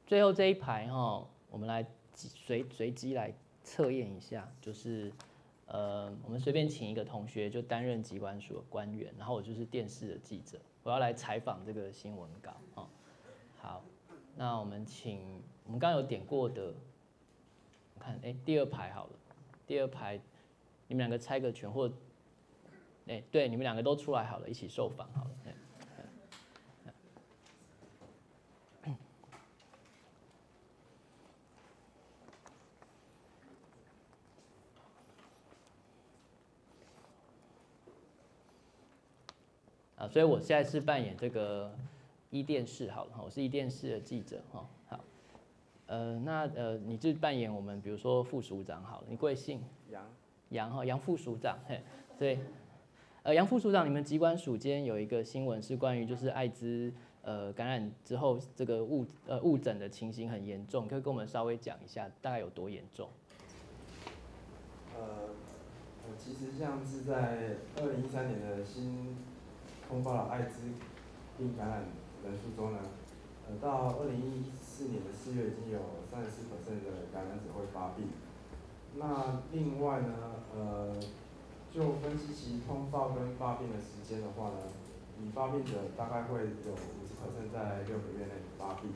A: 最后这一排哈，我们来随随机来测验一下，就是呃，我们随便请一个同学就担任机关署的官员，然后我就是电视的记者，我要来采访这个新闻稿哦。好，那我们请我们刚刚有点过的，看哎第二排好了，第二排你们两个猜个拳或。哎，对，你们两个都出来好了，一起受访好了。啊，所以我现在是扮演这个一电视好了，我是一电视的记者哈。好，呃，那呃，你就扮演我们比如说副署长好了，你贵姓？
B: 杨
A: 杨哈，杨副署长，嘿，所以。呃，杨副署长，你们机关署今天有一个新闻是关于就是艾滋呃感染之后这个误呃误诊的情形很严重，可以跟我们稍微讲一下大概有多严重？
B: 呃，我，其实像是在二零一三年的新通报了艾滋病感染人数中呢，呃，到二零一四年的四月已经有三十四的感染者会发病。那另外呢，呃。就分析其通报跟发病的时间的话呢，已发病者大概会有五十在六个月内发病。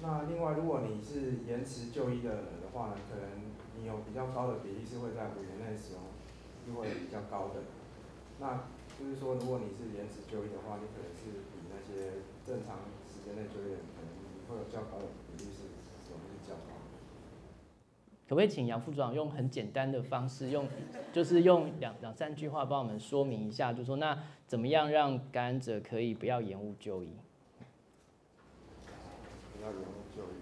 B: 那另外，如果你是延迟就医的人的话呢，可能你有比较高的比例是会在五年内死亡就会比较高的。那就是说，如果你是延迟就医的话，你可能是比那些正常时间内就医的人，可能你会有较高的比例是死亡率较高。
A: 可不可以请杨副长用很简单的方式，用就是用两两三句话帮我们说明一下，就是说那怎么样让感染者可以不要延误就医？
B: 不要延误就医。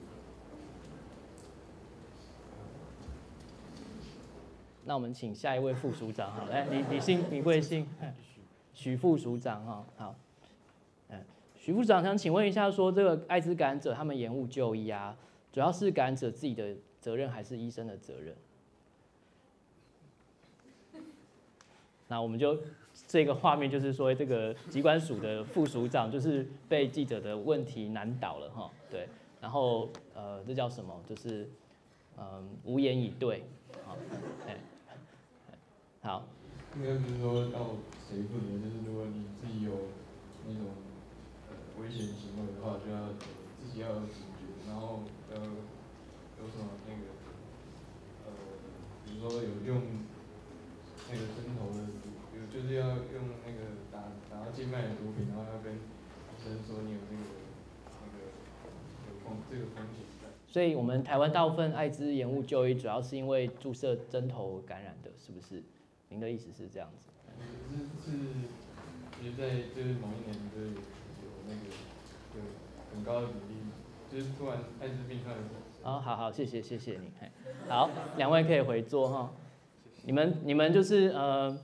A: 那我们请下一位副署长好，来，你你姓你贵姓？许副署长哈，好，嗯，许副署长想请问一下，说这个艾滋感染者他们延误就医啊，主要是感染者自己的。责任还是医生的责任？那我们就这个画面就是说，这个机关署的副署长就是被记者的问题难倒了哈，对，然后呃，这叫什么？就是嗯，无言以对，好，哎，好，
G: 应该不是说要谁负责，就是如果你自己有那种呃危险行为的话，就要自己要有警觉，然后呃有什么那个呃，比如说有用那个针头的毒，有就是要用那个打打到静脉的毒品，然后要跟医生说你有那个那个有风这个风险在。
A: 所以我们台湾大部分艾滋延误就医，主要是因为注射针头感染的，是不是？您的意思是这样子？
G: 是是，其实在就是某一年就是有那个有很高的比例，就是突然艾滋病突然
A: 哦，好好，谢谢谢谢你，嘿，好，两位可以回座哈。你们你们就是呃，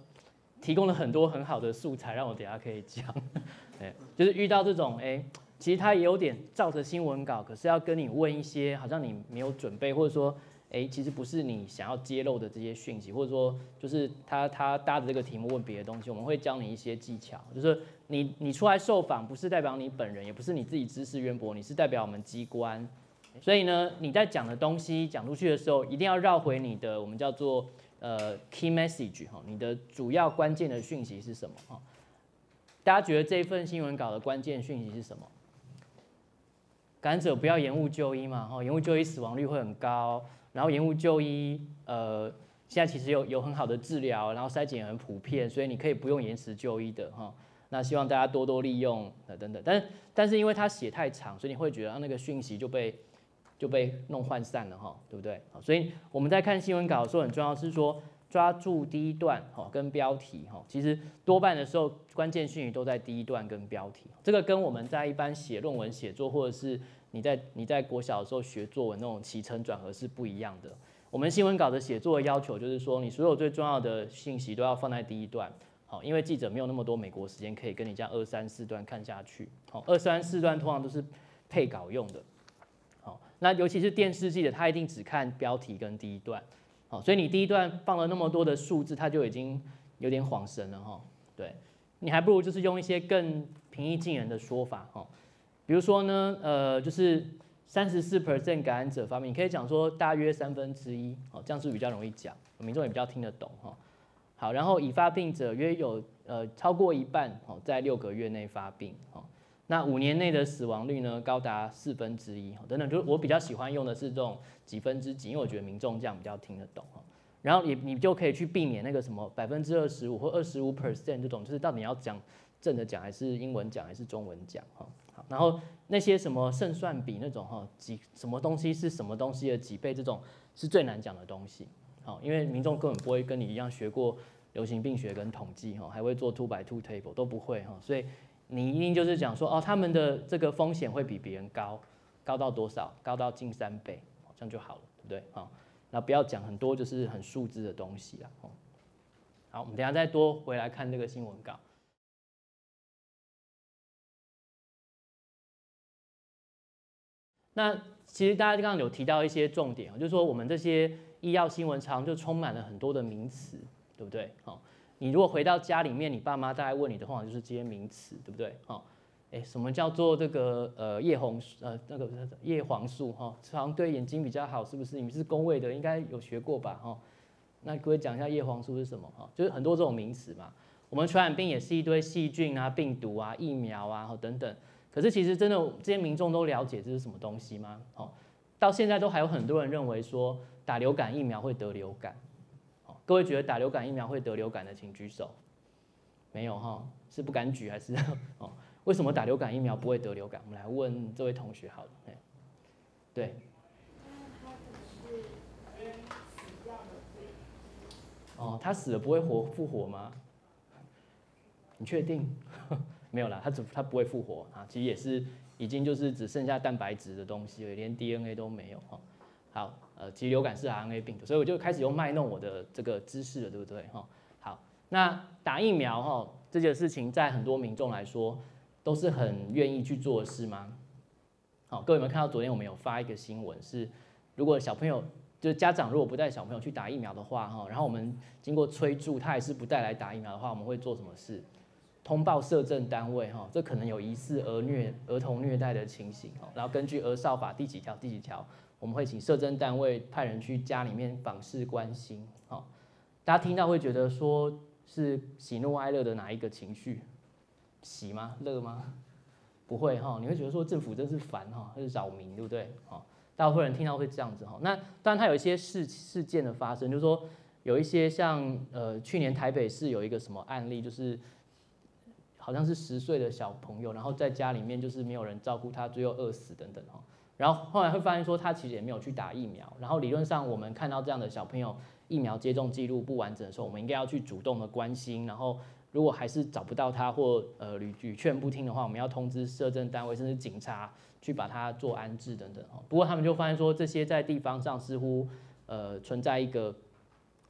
A: 提供了很多很好的素材，让我等下可以讲。哎，就是遇到这种哎，其实他也有点照着新闻稿，可是要跟你问一些好像你没有准备，或者说哎，其实不是你想要揭露的这些讯息，或者说就是他他搭着这个题目问别的东西，我们会教你一些技巧，就是你你出来受访，不是代表你本人，也不是你自己知识渊博，你是代表我们机关。所以呢，你在讲的东西讲出去的时候，一定要绕回你的我们叫做呃 key message 哈，你的主要关键的讯息是什么哈？大家觉得这份新闻稿的关键讯息是什么？感染者不要延误就医嘛，哈，延误就医死亡率会很高，然后延误就医，呃，现在其实有有很好的治疗，然后筛检很普遍，所以你可以不用延迟就医的哈。那希望大家多多利用呃等等，但但是因为它写太长，所以你会觉得那个讯息就被就被弄涣散了哈，对不对？所以我们在看新闻稿的时候，很重要是说抓住第一段哈跟标题哈，其实多半的时候关键讯息都在第一段跟标题。这个跟我们在一般写论文写作，或者是你在你在国小的时候学作文那种起承转合是不一样的。我们新闻稿的写作的要求就是说，你所有最重要的信息都要放在第一段。好，因为记者没有那么多美国时间可以跟你这样二三四段看下去。好，二三四段通常都是配稿用的。好，那尤其是电视记者，他一定只看标题跟第一段。好，所以你第一段放了那么多的数字，他就已经有点恍神了哈。对，你还不如就是用一些更平易近人的说法哈。比如说呢，呃，就是三十四 percent 感染者方面，你可以讲说大约三分之一。哦，这样是比较容易讲，民众也比较听得懂哈。好，然后已发病者约有呃超过一半哦，在六个月内发病哦。那五年内的死亡率呢，高达四分之一等等。就是我比较喜欢用的是这种几分之几，因为我觉得民众这样比较听得懂哈。然后你你就可以去避免那个什么百分之二十五或二十五 percent 这种，就是到底要讲正的讲还是英文讲还是中文讲哈。然后那些什么胜算比那种哈几什么东西是什么东西的几倍这种是最难讲的东西。好，因为民众根本不会跟你一样学过流行病学跟统计哈，还会做 two by two table 都不会哈，所以你一定就是讲说哦，他们的这个风险会比别人高，高到多少？高到近三倍，这样就好了，对不对？好，那不要讲很多就是很数字的东西啊。好，我们等下再多回来看这个新闻稿。那其实大家刚刚有提到一些重点就是说我们这些医药新闻常常就充满了很多的名词，对不对？好，你如果回到家里面，你爸妈大概问你的话，就是这些名词，对不对？好，哎，什么叫做这个呃叶红呃那个叶黄素哈，常对眼睛比较好，是不是？你们是工位的，应该有学过吧？哈，那各位讲一下叶黄素是什么？哈，就是很多这种名词嘛。我们传染病也是一堆细菌啊、病毒啊、疫苗啊等等。可是其实真的这些民众都了解这是什么东西吗？哦，到现在都还有很多人认为说打流感疫苗会得流感。哦，各位觉得打流感疫苗会得流感的，请举手。没有哈，是不敢举还是？哦，为什么打流感疫苗不会得流感？我们来问这位同学好了。对。哦，他死了不会活复活吗？你确定？没有啦，它只它不会复活啊，其实也是已经就是只剩下蛋白质的东西了，连 DNA 都没有哈。好，呃，其实流感是 RNA 病毒，所以我就开始用卖弄我的这个知识了，对不对哈？好，那打疫苗哈这件事情，在很多民众来说都是很愿意去做的事吗？好，各位有没有看到昨天我们有发一个新闻，是如果小朋友就就是家长如果不带小朋友去打疫苗的话，哈，然后我们经过催促，他还是不带来打疫苗的话，我们会做什么事？通报社政单位，哈，这可能有疑似儿虐、儿童虐待的情形，哈，然后根据《儿少法》第几条、第几条，我们会请社政单位派人去家里面访视关心，哈，大家听到会觉得说是喜怒哀乐的哪一个情绪？喜吗？乐吗？不会哈，你会觉得说政府真是烦哈，是扰民，对不对？哈，大部分人听到会这样子哈。那当然，它有一些事事件的发生，就是说有一些像呃，去年台北市有一个什么案例，就是好像是十岁的小朋友，然后在家里面就是没有人照顾他，最后饿死等等哈。然后后来会发现说他其实也没有去打疫苗，然后理论上我们看到这样的小朋友疫苗接种记录不完整的时候，我们应该要去主动的关心，然后。如果还是找不到他或呃屡屡劝不听的话，我们要通知社政单位甚至警察去把他做安置等等哦。不过他们就发现说这些在地方上似乎呃存在一个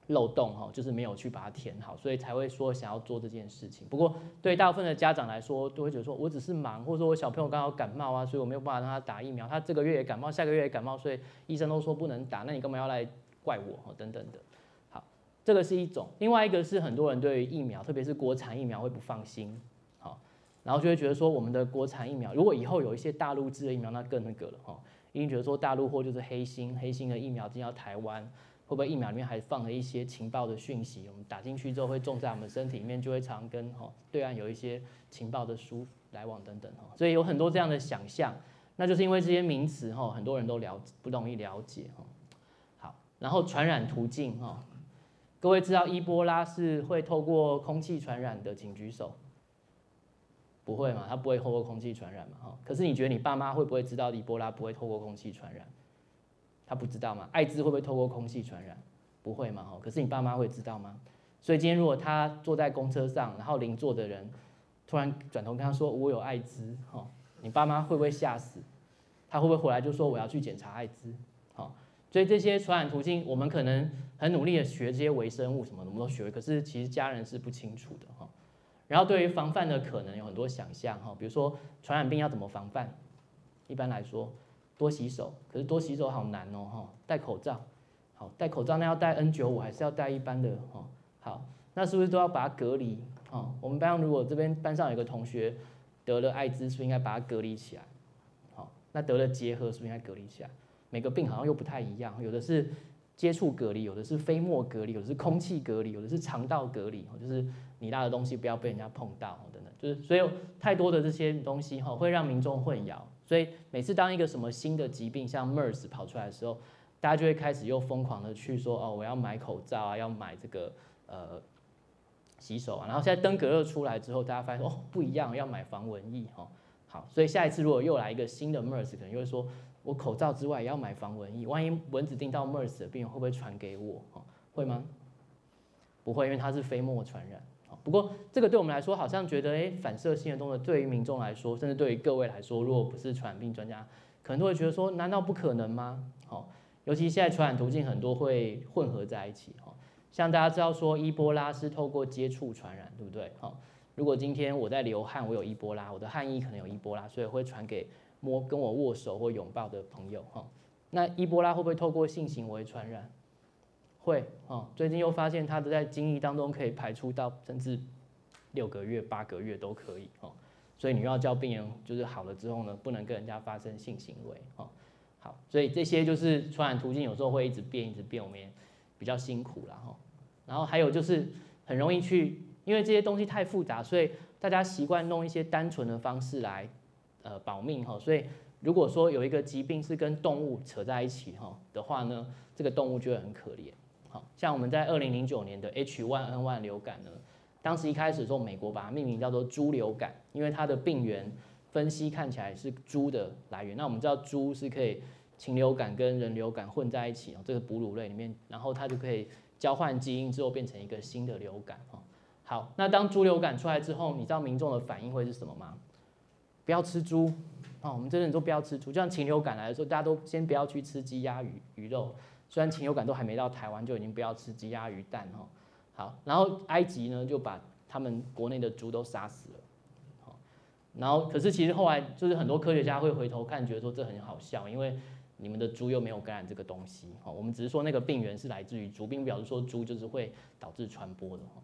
A: 漏洞哈，就是没有去把它填好，所以才会说想要做这件事情。不过对大部分的家长来说，都会觉得说我只是忙，或者说我小朋友刚好感冒啊，所以我没有办法让他打疫苗。他这个月也感冒，下个月也感冒，所以医生都说不能打，那你干嘛要来怪我等等的。好这个是一种，另外一个是很多人对于疫苗，特别是国产疫苗会不放心，好，然后就会觉得说我们的国产疫苗，如果以后有一些大陆制的疫苗，那更那个了哈，因为觉得说大陆货就是黑心，黑心的疫苗进到台湾，会不会疫苗里面还放了一些情报的讯息，我们打进去之后会种在我们身体里面，就会常跟哈对岸有一些情报的书来往等等哈，所以有很多这样的想象，那就是因为这些名词哈，很多人都了不容易了解哈，好，然后传染途径哈。各位知道伊波拉是会透过空气传染的，请举手。不会嘛？它不会透过空气传染嘛？哈。可是你觉得你爸妈会不会知道伊波拉不会透过空气传染？他不知道吗？艾滋会不会透过空气传染？不会嘛？哈。可是你爸妈会知道吗？所以今天如果他坐在公车上，然后邻座的人突然转头跟他说我有艾滋，哈，你爸妈会不会吓死？他会不会回来就说我要去检查艾滋？好。所以这些传染途径，我们可能很努力的学这些微生物什么，我们都学，可是其实家人是不清楚的哈。然后对于防范的可能有很多想象哈，比如说传染病要怎么防范？一般来说，多洗手，可是多洗手好难哦哈。戴口罩，好戴口罩，那要戴 N 九五还是要戴一般的哈？好，那是不是都要把它隔离？哈，我们班如果这边班上有个同学得了艾滋，是不是应该把它隔离起来？好，那得了结核，是不是应该隔离起来？每个病好像又不太一样，有的是接触隔离，有的是飞沫隔离，有的是空气隔离，有的是肠道隔离，就是你拉的东西不要被人家碰到等等，就是所以太多的这些东西哈会让民众混淆，所以每次当一个什么新的疾病像 MERS 跑出来的时候，大家就会开始又疯狂的去说哦我要买口罩啊，要买这个呃洗手啊，然后现在登革热出来之后，大家发现哦不一样，要买防蚊液哈，好，所以下一次如果又来一个新的 MERS，可能又会说。我口罩之外也要买防蚊液，万一蚊子叮到 MERS 的病人会不会传给我？哦，会吗？不会，因为它是飞沫传染。不过这个对我们来说好像觉得，哎，反射性的动作，对于民众来说，甚至对于各位来说，如果不是传染病专家，可能都会觉得说，难道不可能吗？好，尤其现在传染途径很多会混合在一起。哈，像大家知道说，伊波拉是透过接触传染，对不对？好，如果今天我在流汗，我有伊波拉，我的汗液可能有伊波拉，所以会传给。摸跟我握手或拥抱的朋友哈，那伊波拉会不会透过性行为传染？会哦，最近又发现它的在精液当中可以排出到甚至六个月、八个月都可以哦，所以你要叫病人就是好了之后呢，不能跟人家发生性行为哦。好，所以这些就是传染途径，有时候会一直变，一直变，我们也比较辛苦了哈。然后还有就是很容易去，因为这些东西太复杂，所以大家习惯弄一些单纯的方式来。呃，保命哈，所以如果说有一个疾病是跟动物扯在一起哈的话呢，这个动物就会很可怜。像我们在二零零九年的 H1N1 流感呢，当时一开始说美国把它命名叫做猪流感，因为它的病源分析看起来是猪的来源。那我们知道猪是可以禽流感跟人流感混在一起哦，这个哺乳类里面，然后它就可以交换基因之后变成一个新的流感哈。好，那当猪流感出来之后，你知道民众的反应会是什么吗？不要吃猪，哦，我们真的都不要吃猪。就像禽流感来的时候，大家都先不要去吃鸡鸭鱼鱼肉。虽然禽流感都还没到台湾，就已经不要吃鸡鸭鱼蛋哈。好，然后埃及呢就把他们国内的猪都杀死了。好，然后可是其实后来就是很多科学家会回头看，觉得说这很好笑，因为你们的猪又没有感染这个东西，哈，我们只是说那个病源是来自于猪，并表示说猪就是会导致传播的，哈。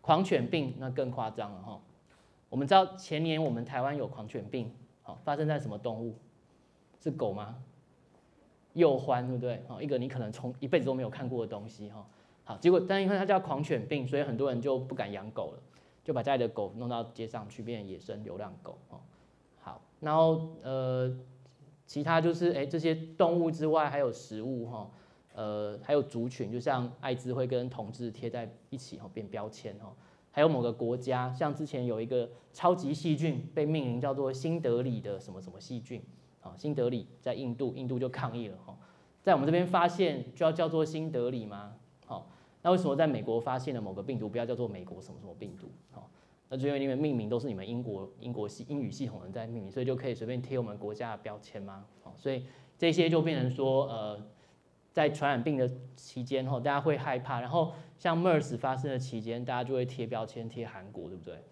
A: 狂犬病那更夸张了，哈。我们知道前年我们台湾有狂犬病，好，发生在什么动物？是狗吗？又欢，对不对？哦，一个你可能从一辈子都没有看过的东西，哈。好，结果但因为它叫狂犬病，所以很多人就不敢养狗了，就把家里的狗弄到街上去，变成野生流浪狗，哦。好，然后呃。其他就是哎，这些动物之外还有食物哈，呃，还有族群，就像艾滋会跟同志贴在一起哈，变标签哈。还有某个国家，像之前有一个超级细菌被命名叫做新德里的什么什么细菌，啊，新德里在印度，印度就抗议了哈，在我们这边发现就要叫做新德里吗？好，那为什么在美国发现了某个病毒不要叫做美国什么什么病毒？好。那就因为你们命名都是你们英国英国系英语系统人在命名，所以就可以随便贴我们国家的标签吗？好，所以这些就变成说，呃，在传染病的期间哈，大家会害怕，然后像 MERS 发生的期间，大家就会贴标签贴韩国，对不对？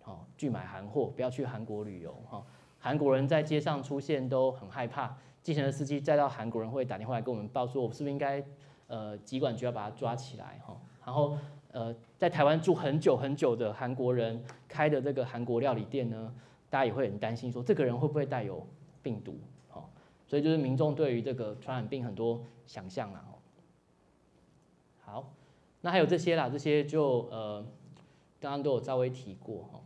A: 好，拒买韩货，不要去韩国旅游哈。韩国人在街上出现都很害怕，计程的司机再到韩国人会打电话来跟我们报说，我是不是应该呃，疾管局要把他抓起来哈？然后。呃，在台湾住很久很久的韩国人开的这个韩国料理店呢，大家也会很担心，说这个人会不会带有病毒？哦，所以就是民众对于这个传染病很多想象啊。好，那还有这些啦，这些就呃，刚刚都有稍微提过哈。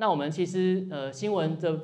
A: 那我们其实呃新闻的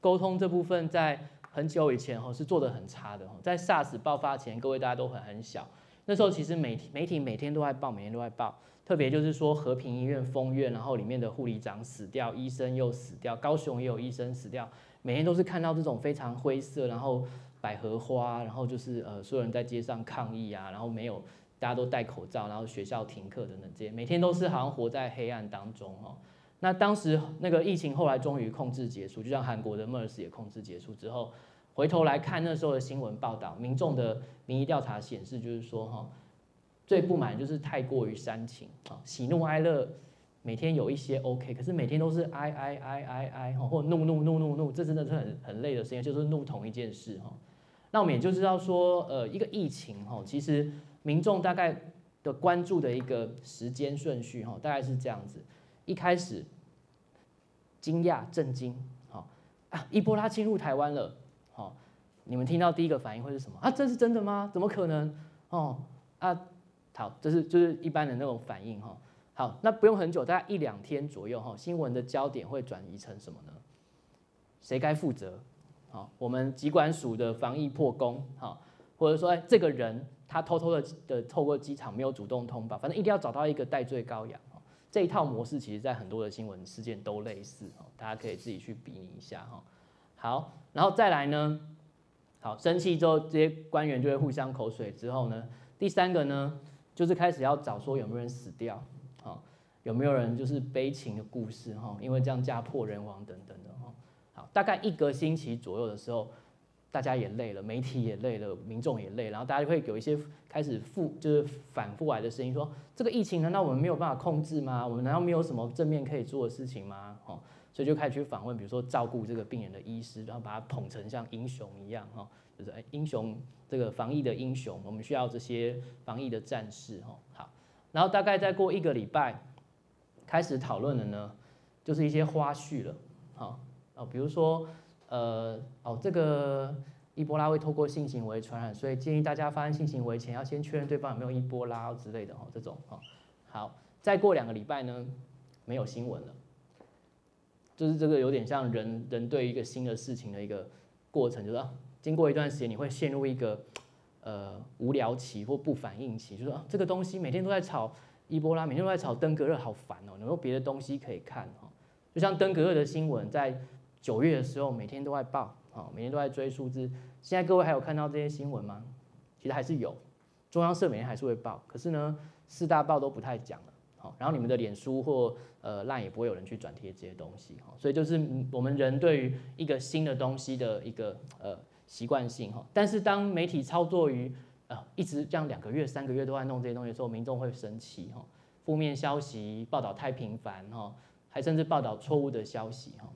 A: 沟通这部分在。很久以前哈是做的很差的哈，在 SARS 爆发前，各位大家都很很小，那时候其实媒体媒体每天都在报，每天都在报，特别就是说和平医院封院，然后里面的护理长死掉，医生又死掉，高雄也有医生死掉，每天都是看到这种非常灰色，然后百合花，然后就是呃所有人在街上抗议啊，然后没有大家都戴口罩，然后学校停课等等这些，每天都是好像活在黑暗当中哦。那当时那个疫情后来终于控制结束，就像韩国的 MERS 也控制结束之后，回头来看那时候的新闻报道，民众的民意调查显示，就是说哈，最不满就是太过于煽情啊，喜怒哀乐每天有一些 OK，可是每天都是哀哀哀哀哀哈，或怒怒怒怒怒，这真的是很很累的事情，就是怒同一件事哈。那我们也就知道说，呃，一个疫情哈，其实民众大概的关注的一个时间顺序哈，大概是这样子。一开始惊讶、震惊，好啊，伊波拉侵入台湾了，好，你们听到第一个反应会是什么啊？这是真的吗？怎么可能？哦啊，好，这是就是一般的那种反应哈。好，那不用很久，大概一两天左右哈，新闻的焦点会转移成什么呢？谁该负责？好，我们疾管署的防疫破功，好，或者说哎，这个人他偷偷的的透过机场没有主动通报，反正一定要找到一个戴罪羔羊。这一套模式其实，在很多的新闻事件都类似哦，大家可以自己去比拟一下哈。好，然后再来呢，好，生气之后，这些官员就会互相口水。之后呢，第三个呢，就是开始要找说有没有人死掉，好，有没有人就是悲情的故事哈，因为这样家破人亡等等的哈。好，大概一个星期左右的时候。大家也累了，媒体也累了，民众也累，然后大家就会有一些开始复就是反复来的声音，说这个疫情难道我们没有办法控制吗？我们难道没有什么正面可以做的事情吗？哦，所以就开始去访问，比如说照顾这个病人的医师，然后把他捧成像英雄一样，哈，就是哎英雄这个防疫的英雄，我们需要这些防疫的战士，哈，好，然后大概再过一个礼拜，开始讨论的呢，就是一些花絮了，好，哦，比如说。呃，哦，这个伊波拉会透过性行为传染，所以建议大家发生性行为前要先确认对方有没有伊波拉之类的哦，这种哦。好，再过两个礼拜呢，没有新闻了，就是这个有点像人人对一个新的事情的一个过程，就是啊经过一段时间你会陷入一个呃无聊期或不反应期，就是说这个东西每天都在炒伊波拉，每天都在炒登革热，好烦哦，有没有别的东西可以看哦？就像登革热的新闻在。九月的时候，每天都在报，啊，每天都在追数字。现在各位还有看到这些新闻吗？其实还是有，中央社每天还是会报，可是呢，四大报都不太讲了，好，然后你们的脸书或呃烂也不会有人去转贴这些东西，哈，所以就是我们人对于一个新的东西的一个呃习惯性，哈，但是当媒体操作于呃一直这样两个月、三个月都在弄这些东西的时候，民众会生气，哈，负面消息报道太频繁，哈。还甚至报道错误的消息哈。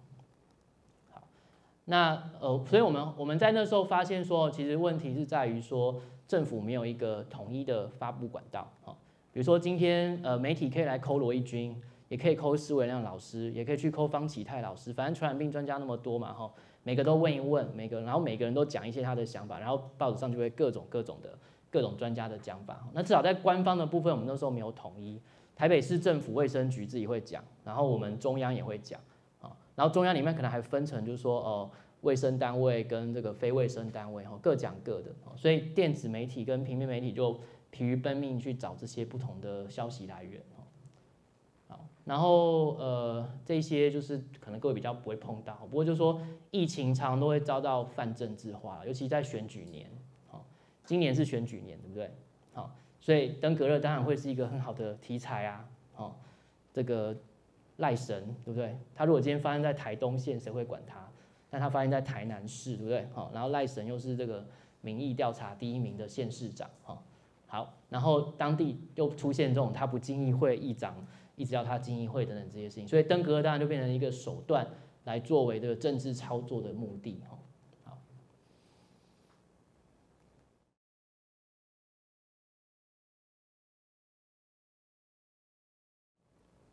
A: 那呃，所以我们我们在那时候发现说，其实问题是在于说政府没有一个统一的发布管道哈。比如说今天呃媒体可以来抠罗一军，也可以抠施伟亮老师，也可以去抠方启泰老师，反正传染病专家那么多嘛哈，每个都问一问，每个然后每个人都讲一些他的想法，然后报纸上就会各种各种的各种专家的讲法。那至少在官方的部分，我们那时候没有统一。台北市政府卫生局自己会讲，然后我们中央也会讲，然后中央里面可能还分成，就是说呃，卫生单位跟这个非卫生单位哈，各讲各的，所以电子媒体跟平面媒体就疲于奔命去找这些不同的消息来源好，然后呃，这些就是可能各位比较不会碰到，不过就是说疫情常常都会遭到泛政治化，尤其在选举年，好，今年是选举年，对不对？好。所以登革热当然会是一个很好的题材啊，哦，这个赖神对不对？他如果今天发生在台东县，谁会管他？但他发生在台南市，对不对？好，然后赖神又是这个民意调查第一名的县市长，哈，好，然后当地又出现这种他不经议会议长，一直要他经议会等等这些事情，所以登革热当然就变成一个手段来作为这个政治操作的目的，哈。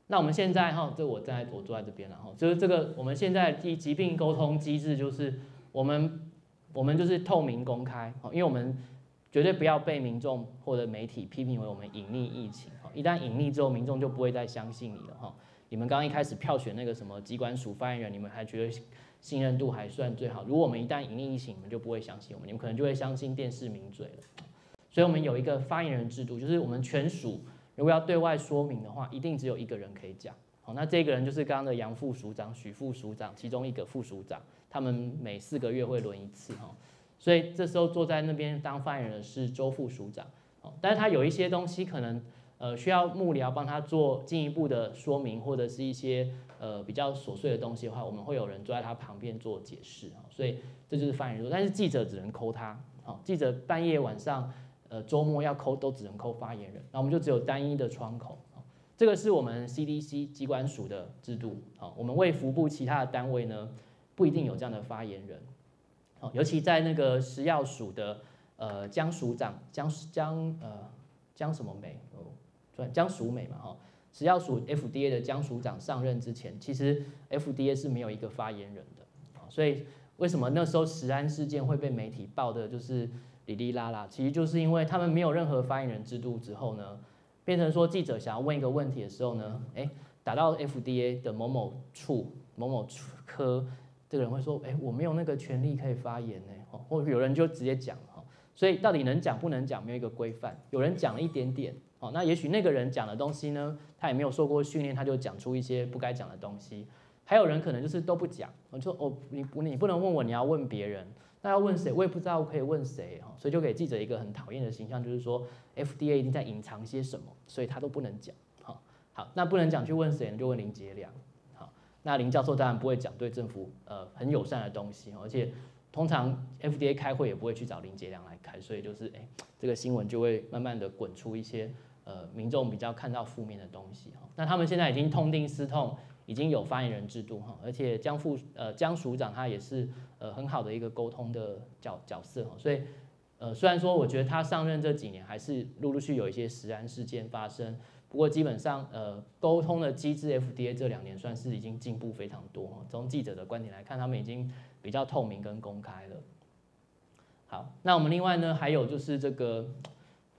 A: 那我们现在哈，这我在我坐在这边了哈，就是这个我们现在疾疾病沟通机制，就是我们我们就是透明公开，因为我们绝对不要被民众或者媒体批评为我们隐匿疫情，一旦隐匿之后，民众就不会再相信你了哈。你们刚刚一开始票选那个什么机关署发言人，你们还觉得信任度还算最好，如果我们一旦隐匿疫情，你们就不会相信我们，你们可能就会相信电视名嘴了。所以我们有一个发言人制度，就是我们全署。如果要对外说明的话，一定只有一个人可以讲。好，那这个人就是刚刚的杨副署长、许副署长，其中一个副署长，他们每四个月会轮一次哈。所以这时候坐在那边当发言人的是周副署长。哦，但是他有一些东西可能呃需要幕僚帮他做进一步的说明，或者是一些呃比较琐碎的东西的话，我们会有人坐在他旁边做解释。所以这就是发言人，但是记者只能抠他。好，记者半夜晚上。呃，周末要扣都只能扣发言人，那我们就只有单一的窗口啊。这个是我们 CDC 机关署的制度啊。我们为服部其他的单位呢，不一定有这样的发言人。好，尤其在那个食药署的呃江署长江江呃江什么美哦，江淑美嘛哈。食药署 FDA 的江署长上任之前，其实 FDA 是没有一个发言人的。所以为什么那时候食安事件会被媒体报的，就是。哩哩啦啦，其实就是因为他们没有任何发言人制度之后呢，变成说记者想要问一个问题的时候呢，哎，打到 FDA 的某某处某某科，这个人会说，哎，我没有那个权利可以发言呢，或有人就直接讲哈，所以到底能讲不能讲，没有一个规范，有人讲了一点点，哦，那也许那个人讲的东西呢，他也没有受过训练，他就讲出一些不该讲的东西，还有人可能就是都不讲，我说哦，你不你不能问我，你要问别人。那要问谁？我也不知道可以问谁哈，所以就给记者一个很讨厌的形象，就是说 FDA 一定在隐藏些什么，所以他都不能讲。好，好，那不能讲去问谁呢？就问林杰良。好，那林教授当然不会讲对政府呃很友善的东西，而且通常 FDA 开会也不会去找林杰良来开，所以就是哎，这个新闻就会慢慢的滚出一些呃民众比较看到负面的东西哈。那他们现在已经痛定思痛。已经有发言人制度哈，而且江副呃江署长他也是呃很好的一个沟通的角角色哈，所以呃虽然说我觉得他上任这几年还是陆陆续有一些实案事件发生，不过基本上呃沟通的机制 FDA 这两年算是已经进步非常多，从记者的观点来看，他们已经比较透明跟公开了。好，那我们另外呢还有就是这个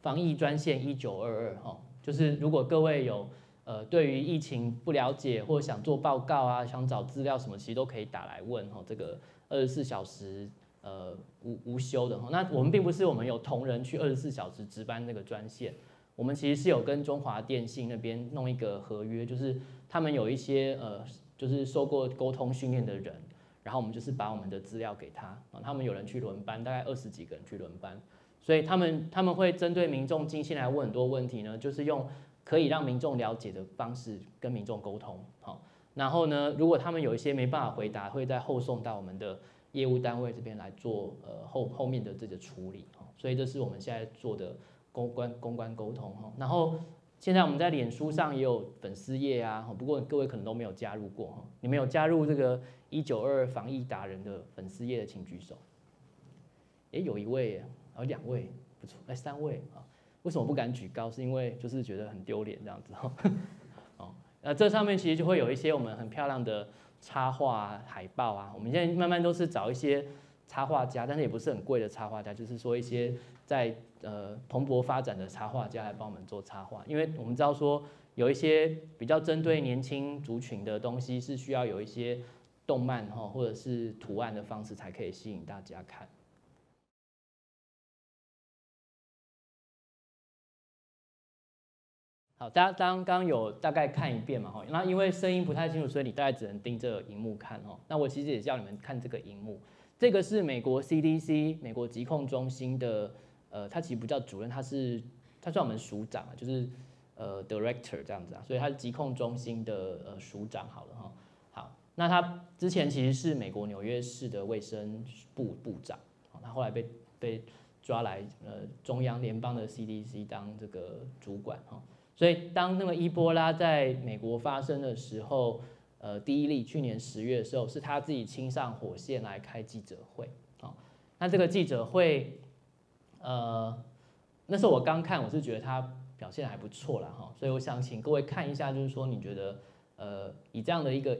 A: 防疫专线一九二二哈，就是如果各位有。呃，对于疫情不了解或想做报告啊，想找资料什么，其实都可以打来问哈。这个二十四小时呃无无休的哈。那我们并不是我们有同仁去二十四小时值班那个专线，我们其实是有跟中华电信那边弄一个合约，就是他们有一些呃就是受过沟通训练的人，然后我们就是把我们的资料给他啊，他们有人去轮班，大概二十几个人去轮班，所以他们他们会针对民众进心来问很多问题呢，就是用。可以让民众了解的方式跟民众沟通，好，然后呢，如果他们有一些没办法回答，会在后送到我们的业务单位这边来做呃后后面的这个处理，所以这是我们现在做的公关公关沟通，哈，然后现在我们在脸书上也有粉丝页啊，不过各位可能都没有加入过哈。你们有加入这个一九二防疫达人的粉丝页的，请举手。也有一位，有两位，不错，哎，三位啊。为什么不敢举高？是因为就是觉得很丢脸这样子哈。那这上面其实就会有一些我们很漂亮的插画啊海报啊。我们现在慢慢都是找一些插画家，但是也不是很贵的插画家，就是说一些在。呃，蓬勃发展的插画家来帮我们做插画，因为我们知道说有一些比较针对年轻族群的东西是需要有一些动漫哈或者是图案的方式才可以吸引大家看。好，大家刚刚有大概看一遍嘛哈，那因为声音不太清楚，所以你大概只能盯着荧幕看哦。那我其实也叫你们看这个荧幕，这个是美国 CDC 美国疾控中心的。呃，他其实不叫主任，他是他算我们署长啊，就是呃 director 这样子啊，所以他是疾控中心的呃署长好了哈。好，那他之前其实是美国纽约市的卫生部部长，他后来被被抓来呃中央联邦的 CDC 当这个主管哈。所以当那个伊波拉在美国发生的时候，呃，第一例去年十月的时候，是他自己亲上火线来开记者会哦。那这个记者会。呃，那时候我刚看，我是觉得他表现还不错了哈，所以我想请各位看一下，就是说你觉得，呃，以这样的一个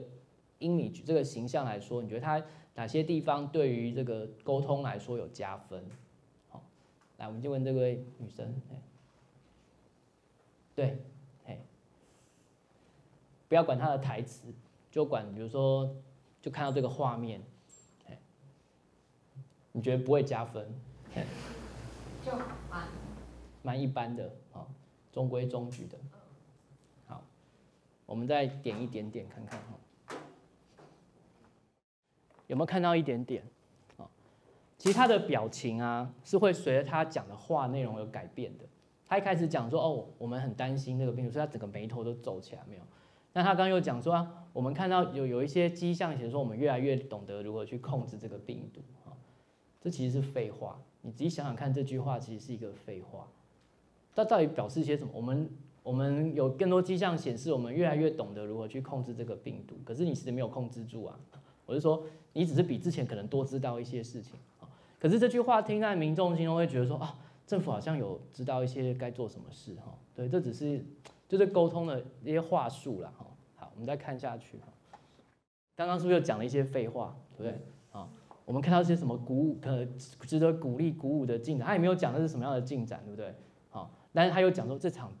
A: 英米这个形象来说，你觉得他哪些地方对于这个沟通来说有加分？好，来，我们就问这位女生，对，嘿，不要管他的台词，就管比如说，就看到这个画面，你觉得不会加分？
C: 就蛮
A: 蛮一般的啊，中规中矩的。好，我们再点一点点看看哈，有没有看到一点点？啊，其实他的表情啊是会随着他讲的话内容有改变的。他一开始讲说哦，我们很担心这个病毒，所以他整个眉头都皱起来没有？那他刚刚又讲说啊，我们看到有有一些迹象显示说我们越来越懂得如何去控制这个病毒啊，这其实是废话。你仔细想想看，这句话其实是一个废话。它到底表示些什么？我们我们有更多迹象显示，我们越来越懂得如何去控制这个病毒。可是你其实没有控制住啊！我是说，你只是比之前可能多知道一些事情啊。可是这句话听在民众心中会觉得说啊，政府好像有知道一些该做什么事哈。对，这只是就是沟通的一些话术了哈。好，我们再看下去哈。刚刚是不是又讲了一些废话，对不对？啊我们看到一些什么鼓舞、可值得鼓励、鼓舞的进展，他也没有讲的是什么样的进展，对不对？好，但是他又讲说这场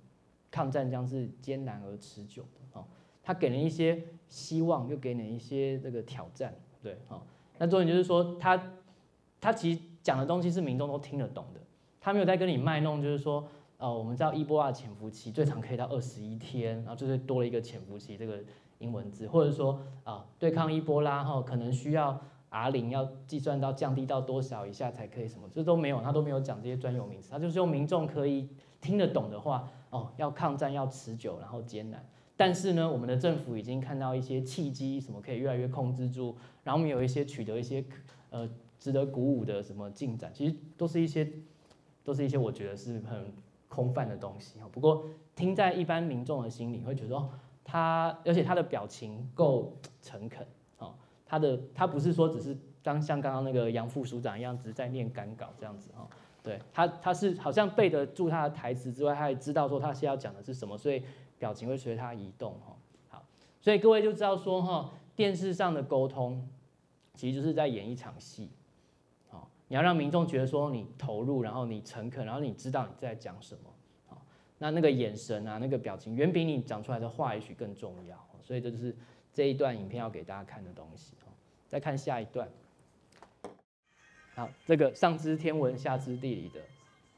A: 抗战将是艰难而持久的，哦，他给人一些希望，又给人一些这个挑战，对，好，那重点就是说他他其实讲的东西是民众都听得懂的，他没有在跟你卖弄，就是说，呃，我们知道伊波拉潜伏期最长可以到二十一天，然后就是多了一个潜伏期这个英文字，或者说啊，对抗伊波拉哈，可能需要。R 零要计算到降低到多少以下才可以什么？这都没有，他都没有讲这些专有名词，他就是用民众可以听得懂的话哦，要抗战要持久，然后艰难。但是呢，我们的政府已经看到一些契机，什么可以越来越控制住，然后我们有一些取得一些呃值得鼓舞的什么进展，其实都是一些都是一些我觉得是很空泛的东西不过听在一般民众的心里会觉得哦，他而且他的表情够诚恳。他的他不是说只是刚像刚刚那个杨副署长一样，只是在念赶稿这样子哈，对他他是好像背得住他的台词之外，他也知道说他是要讲的是什么，所以表情会随他移动哈。好，所以各位就知道说哈，电视上的沟通其实就是在演一场戏，你要让民众觉得说你投入，然后你诚恳，然后你知道你在讲什么，好，那那个眼神啊，那个表情远比你讲出来的话也许更重要，所以这就是这一段影片要给大家看的东西。再看下一段，好，这个上知天文下知地理的，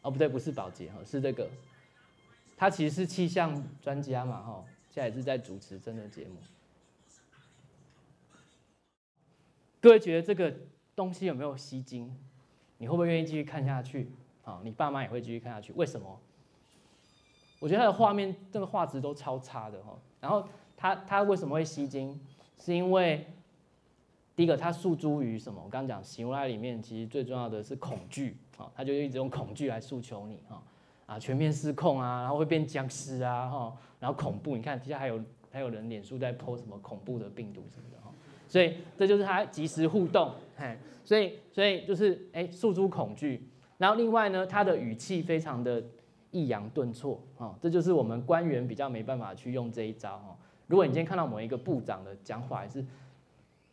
A: 哦不对，不是保洁哈，是这个，他其实是气象专家嘛哈，现在也是在主持真的节目。各位觉得这个东西有没有吸睛？你会不会愿意继续看下去？啊，你爸妈也会继续看下去？为什么？我觉得他的画面这个画质都超差的哈，然后他他为什么会吸睛？是因为第一个，它诉诸于什么？我刚刚讲，喜怒哀里面其实最重要的是恐惧，啊，他就一直用恐惧来诉求你，哈，啊全面失控啊，然后会变僵尸啊，哈，然后恐怖，你看底下还有还有人脸书在 po 什么恐怖的病毒什么的哈，所以这就是他即时互动，嘿，所以所以就是哎诉诸恐惧，然后另外呢，他的语气非常的抑扬顿挫，哦，这就是我们官员比较没办法去用这一招哦。如果你今天看到某一个部长的讲话，还是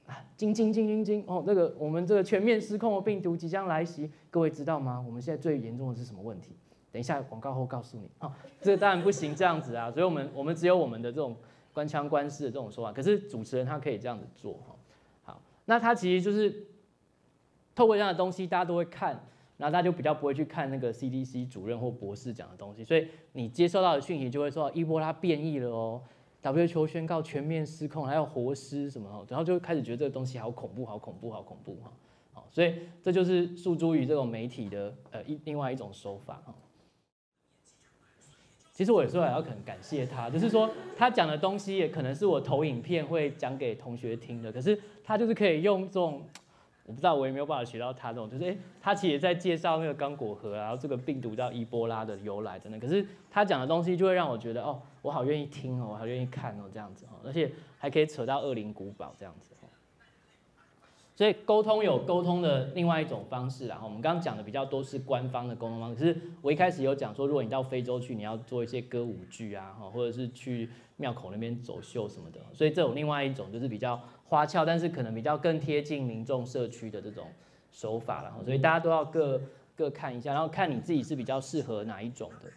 A: 啊，惊惊惊惊惊哦，那个我们这个全面失控的病毒即将来袭，各位知道吗？我们现在最严重的是什么问题？等一下广告后告诉你哦，这当然不行这样子啊，所以我们我们只有我们的这种官腔官式的这种说法，可是主持人他可以这样子做哈。好，那他其实就是透过这样的东西，大家都会看，然后大家就比较不会去看那个 CDC 主任或博士讲的东西，所以你接收到的讯息就会说伊波拉变异了哦。WHO 宣告全面失控，还有活尸什么，然后就开始觉得这个东西好恐怖，好恐怖，好恐怖哈。好，所以这就是诉诸于这种媒体的呃一另外一种手法哈。其实我有时候也要很感谢他，就是说他讲的东西也可能是我投影片会讲给同学听的，可是他就是可以用这种。我不知道我也没有办法学到他这种，就是哎，他其实在介绍那个刚果河，然后这个病毒叫伊波拉的由来等等。可是他讲的东西就会让我觉得，哦，我好愿意听哦，我好愿意看哦，这样子哦，而且还可以扯到恶灵古堡这样子。所以沟通有沟通的另外一种方式然后，我们刚刚讲的比较多是官方的沟通方式。可是我一开始有讲说，如果你到非洲去，你要做一些歌舞剧啊，或者是去庙口那边走秀什么的。所以这种另外一种就是比较。花俏，但是可能比较更贴近民众社区的这种手法了，所以大家都要各各看一下，然后看你自己是比较适合哪一种的。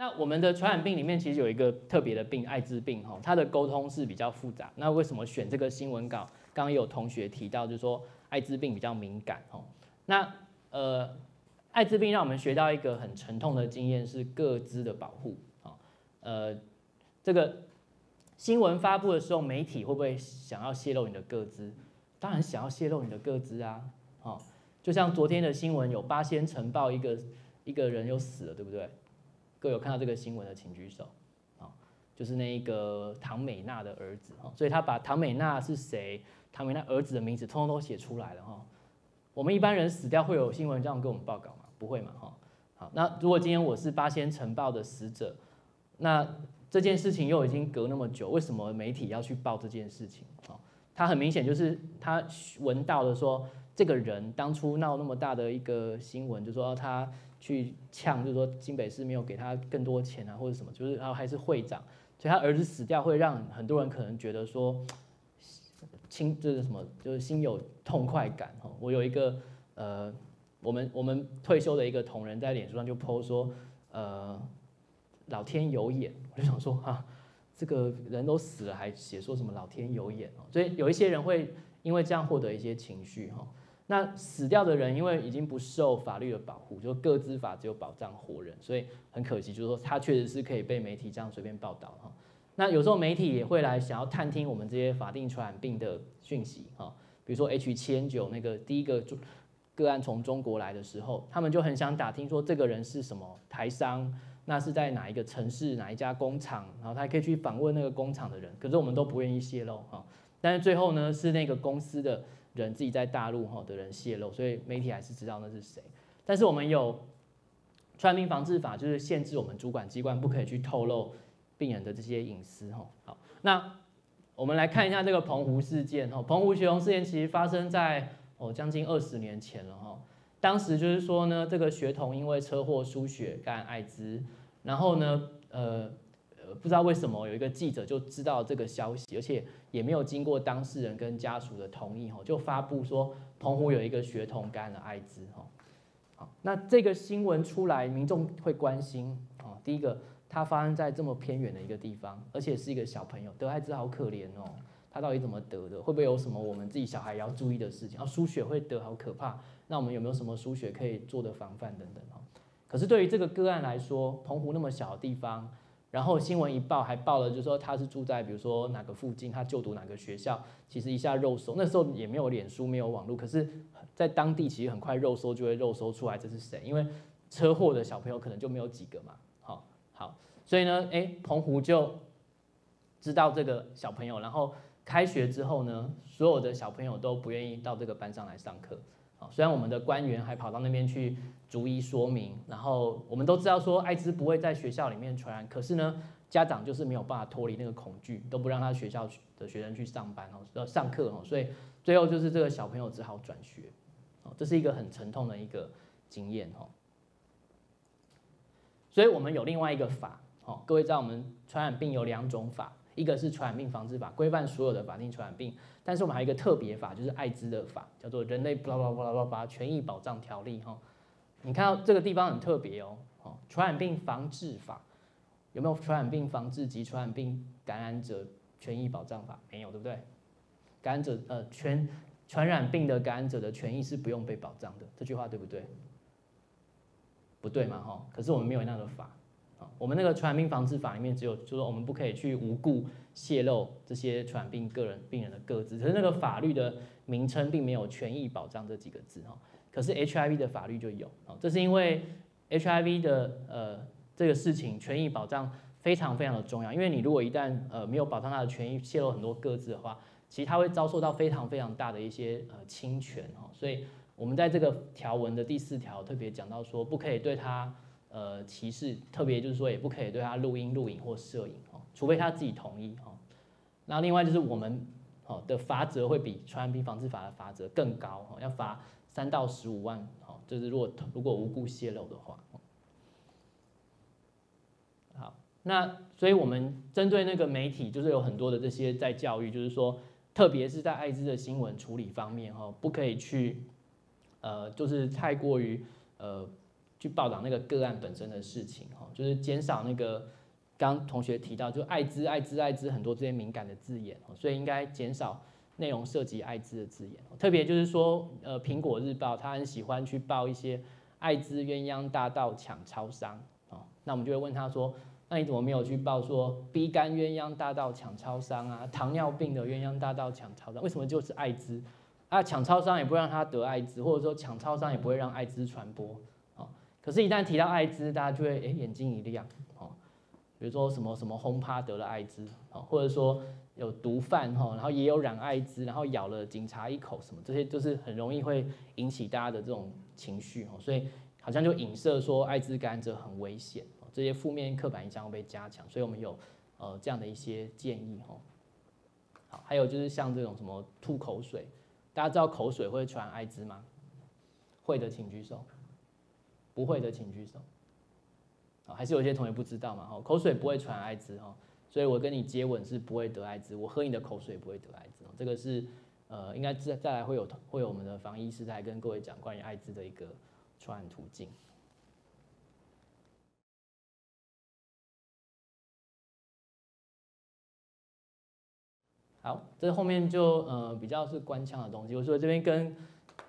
A: 那我们的传染病里面其实有一个特别的病，艾滋病哈，它的沟通是比较复杂。那为什么选这个新闻稿？刚刚有同学提到，就是说艾滋病比较敏感哈。那呃。艾滋病让我们学到一个很沉痛的经验，是各自的保护啊。呃，这个新闻发布的时候，媒体会不会想要泄露你的个资？当然想要泄露你的个资啊。哦，就像昨天的新闻，有八仙城报一个一个人又死了，对不对？各位有看到这个新闻的，请举手。啊，就是那个唐美娜的儿子哈，所以他把唐美娜是谁，唐美娜儿子的名字，通通都写出来了哈。我们一般人死掉会有新闻这样跟我们报告吗？不会嘛，哈。好，那如果今天我是八仙城报的死者，那这件事情又已经隔那么久，为什么媒体要去报这件事情？哦，他很明显就是他闻到了说，这个人当初闹那么大的一个新闻，就说他去呛，就是说新北市没有给他更多钱啊，或者什么，就是然后还是会长，所以他儿子死掉会让很多人可能觉得说。心就是什么，就是心有痛快感哈。我有一个呃，我们我们退休的一个同仁在脸书上就 po 说，呃，老天有眼，我就想说哈，这个人都死了还写说什么老天有眼，所以有一些人会因为这样获得一些情绪哈。那死掉的人因为已经不受法律的保护，就各自法只有保障活人，所以很可惜，就是说他确实是可以被媒体这样随便报道哈。那有时候媒体也会来想要探听我们这些法定传染病的讯息哈，比如说 H 七 N 九那个第一个个案从中国来的时候，他们就很想打听说这个人是什么台商，那是在哪一个城市哪一家工厂，然后他可以去访问那个工厂的人，可是我们都不愿意泄露哈。但是最后呢，是那个公司的人自己在大陆哈的人泄露，所以媒体还是知道那是谁。但是我们有传染病防治法，就是限制我们主管机关不可以去透露。病人的这些隐私哈，好，那我们来看一下这个澎湖事件哈。澎湖血龙事件其实发生在哦将近二十年前了哈。当时就是说呢，这个学童因为车祸输血感染艾滋，然后呢，呃不知道为什么有一个记者就知道这个消息，而且也没有经过当事人跟家属的同意哈，就发布说澎湖有一个学童感染了艾滋哈。好，那这个新闻出来，民众会关心哦，第一个。它发生在这么偏远的一个地方，而且是一个小朋友得艾滋，好可怜哦。他到底怎么得的？会不会有什么我们自己小孩要注意的事情？啊，输血会得，好可怕。那我们有没有什么输血可以做的防范等等哦？可是对于这个个案来说，澎湖那么小的地方，然后新闻一报还报了，就说他是住在比如说哪个附近，他就读哪个学校，其实一下肉搜，那时候也没有脸书，没有网络，可是在当地其实很快肉搜就会肉搜出来这是谁，因为车祸的小朋友可能就没有几个嘛。好，好所以呢，哎，澎湖就知道这个小朋友，然后开学之后呢，所有的小朋友都不愿意到这个班上来上课。啊，虽然我们的官员还跑到那边去逐一说明，然后我们都知道说艾滋不会在学校里面传染，可是呢，家长就是没有办法脱离那个恐惧，都不让他学校的学生去上班哦，要上课哦，所以最后就是这个小朋友只好转学。哦，这是一个很沉痛的一个经验哦。所以我们有另外一个法，哦，各位知道我们传染病有两种法，一个是传染病防治法，规范所有的法定传染病，但是我们还有一个特别法，就是艾滋的法，叫做人类巴拉巴拉巴拉巴拉权益保障条例哈。你看到这个地方很特别哦，哦，传染病防治法有没有传染病防治及传染病感染者权益保障法？没有，对不对？感染者呃全传染病的感染者的权益是不用被保障的，这句话对不对？不对嘛，哈，可是我们没有那个法，啊，我们那个传染病防治法里面只有，就是说我们不可以去无故泄露这些传染病个人病人的个资，可是那个法律的名称并没有权益保障这几个字，哈，可是 HIV 的法律就有，哦，这是因为 HIV 的呃这个事情权益保障非常非常的重要，因为你如果一旦呃没有保障他的权益，泄露很多个资的话，其实他会遭受到非常非常大的一些呃侵权，哈，所以。我们在这个条文的第四条特别讲到说，不可以对他呃歧视，特别就是说也不可以对他录音、录影或摄影哦，除非他自己同意哦。那另外就是我们哦的罚则会比传染病防治法的罚则更高哦，要罚三到十五万哦，就是如果如果无故泄露的话。好，那所以我们针对那个媒体，就是有很多的这些在教育，就是说，特别是在艾滋的新闻处理方面哈，不可以去。呃，就是太过于呃去报道那个个案本身的事情哈，就是减少那个刚同学提到就艾滋、艾滋、艾滋很多这些敏感的字眼所以应该减少内容涉及艾滋的字眼。特别就是说，呃，苹果日报他很喜欢去报一些艾滋鸳鸯大盗抢超商哦，那我们就会问他说，那你怎么没有去报说 B 肝鸳鸯大盗抢超商啊，糖尿病的鸳鸯大盗抢超商，为什么就是艾滋？啊，抢超商也不让他得艾滋，或者说抢超商也不会让艾滋传播，可是，一旦提到艾滋，大家就会哎眼睛一亮，比如说什么什么轰趴得了艾滋，哦，或者说有毒贩哈，然后也有染艾滋，然后咬了警察一口，什么这些就是很容易会引起大家的这种情绪，哦。所以好像就影射说艾滋感染者很危险，这些负面刻板印象会被加强，所以我们有呃这样的一些建议，哈。好，还有就是像这种什么吐口水。大家知道口水会传艾滋吗？会的请举手，不会的请举手。还是有些同学不知道嘛？哦，口水不会传艾滋哦，所以我跟你接吻是不会得艾滋，我喝你的口水不会得艾滋。这个是呃，应该再再来会有会有我们的防疫师来跟各位讲关于艾滋的一个传染途径。好，这后面就呃比较是官腔的东西。我说这边跟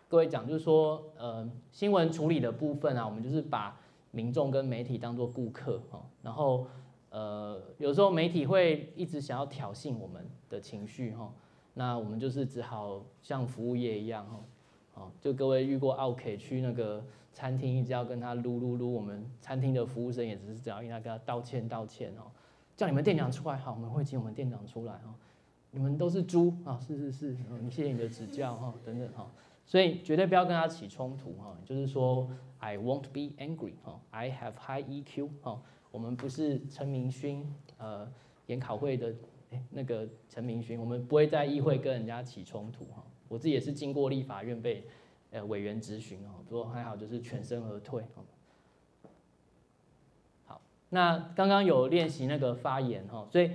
A: 各位讲，就是说呃新闻处理的部分啊，我们就是把民众跟媒体当做顾客哦，然后呃有时候媒体会一直想要挑衅我们的情绪哈，那我们就是只好像服务业一样哈，哦就各位遇过 OK 去那个餐厅一直要跟他撸撸撸，我们餐厅的服务生也只是只要应该跟他道歉道歉哦，叫你们店长出来好，我们会请我们店长出来哦。你们都是猪啊！是是是，嗯，谢谢你的指教哈，等等哈，所以绝对不要跟他起冲突哈。就是说，I won't be angry 哈，I have high EQ 哈。我们不是陈明勋呃研考会的那个陈明勋，我们不会在议会跟人家起冲突哈。我自己也是经过立法院被呃委员质询哦，不过还好就是全身而退好，那刚刚有练习那个发言哈，所以。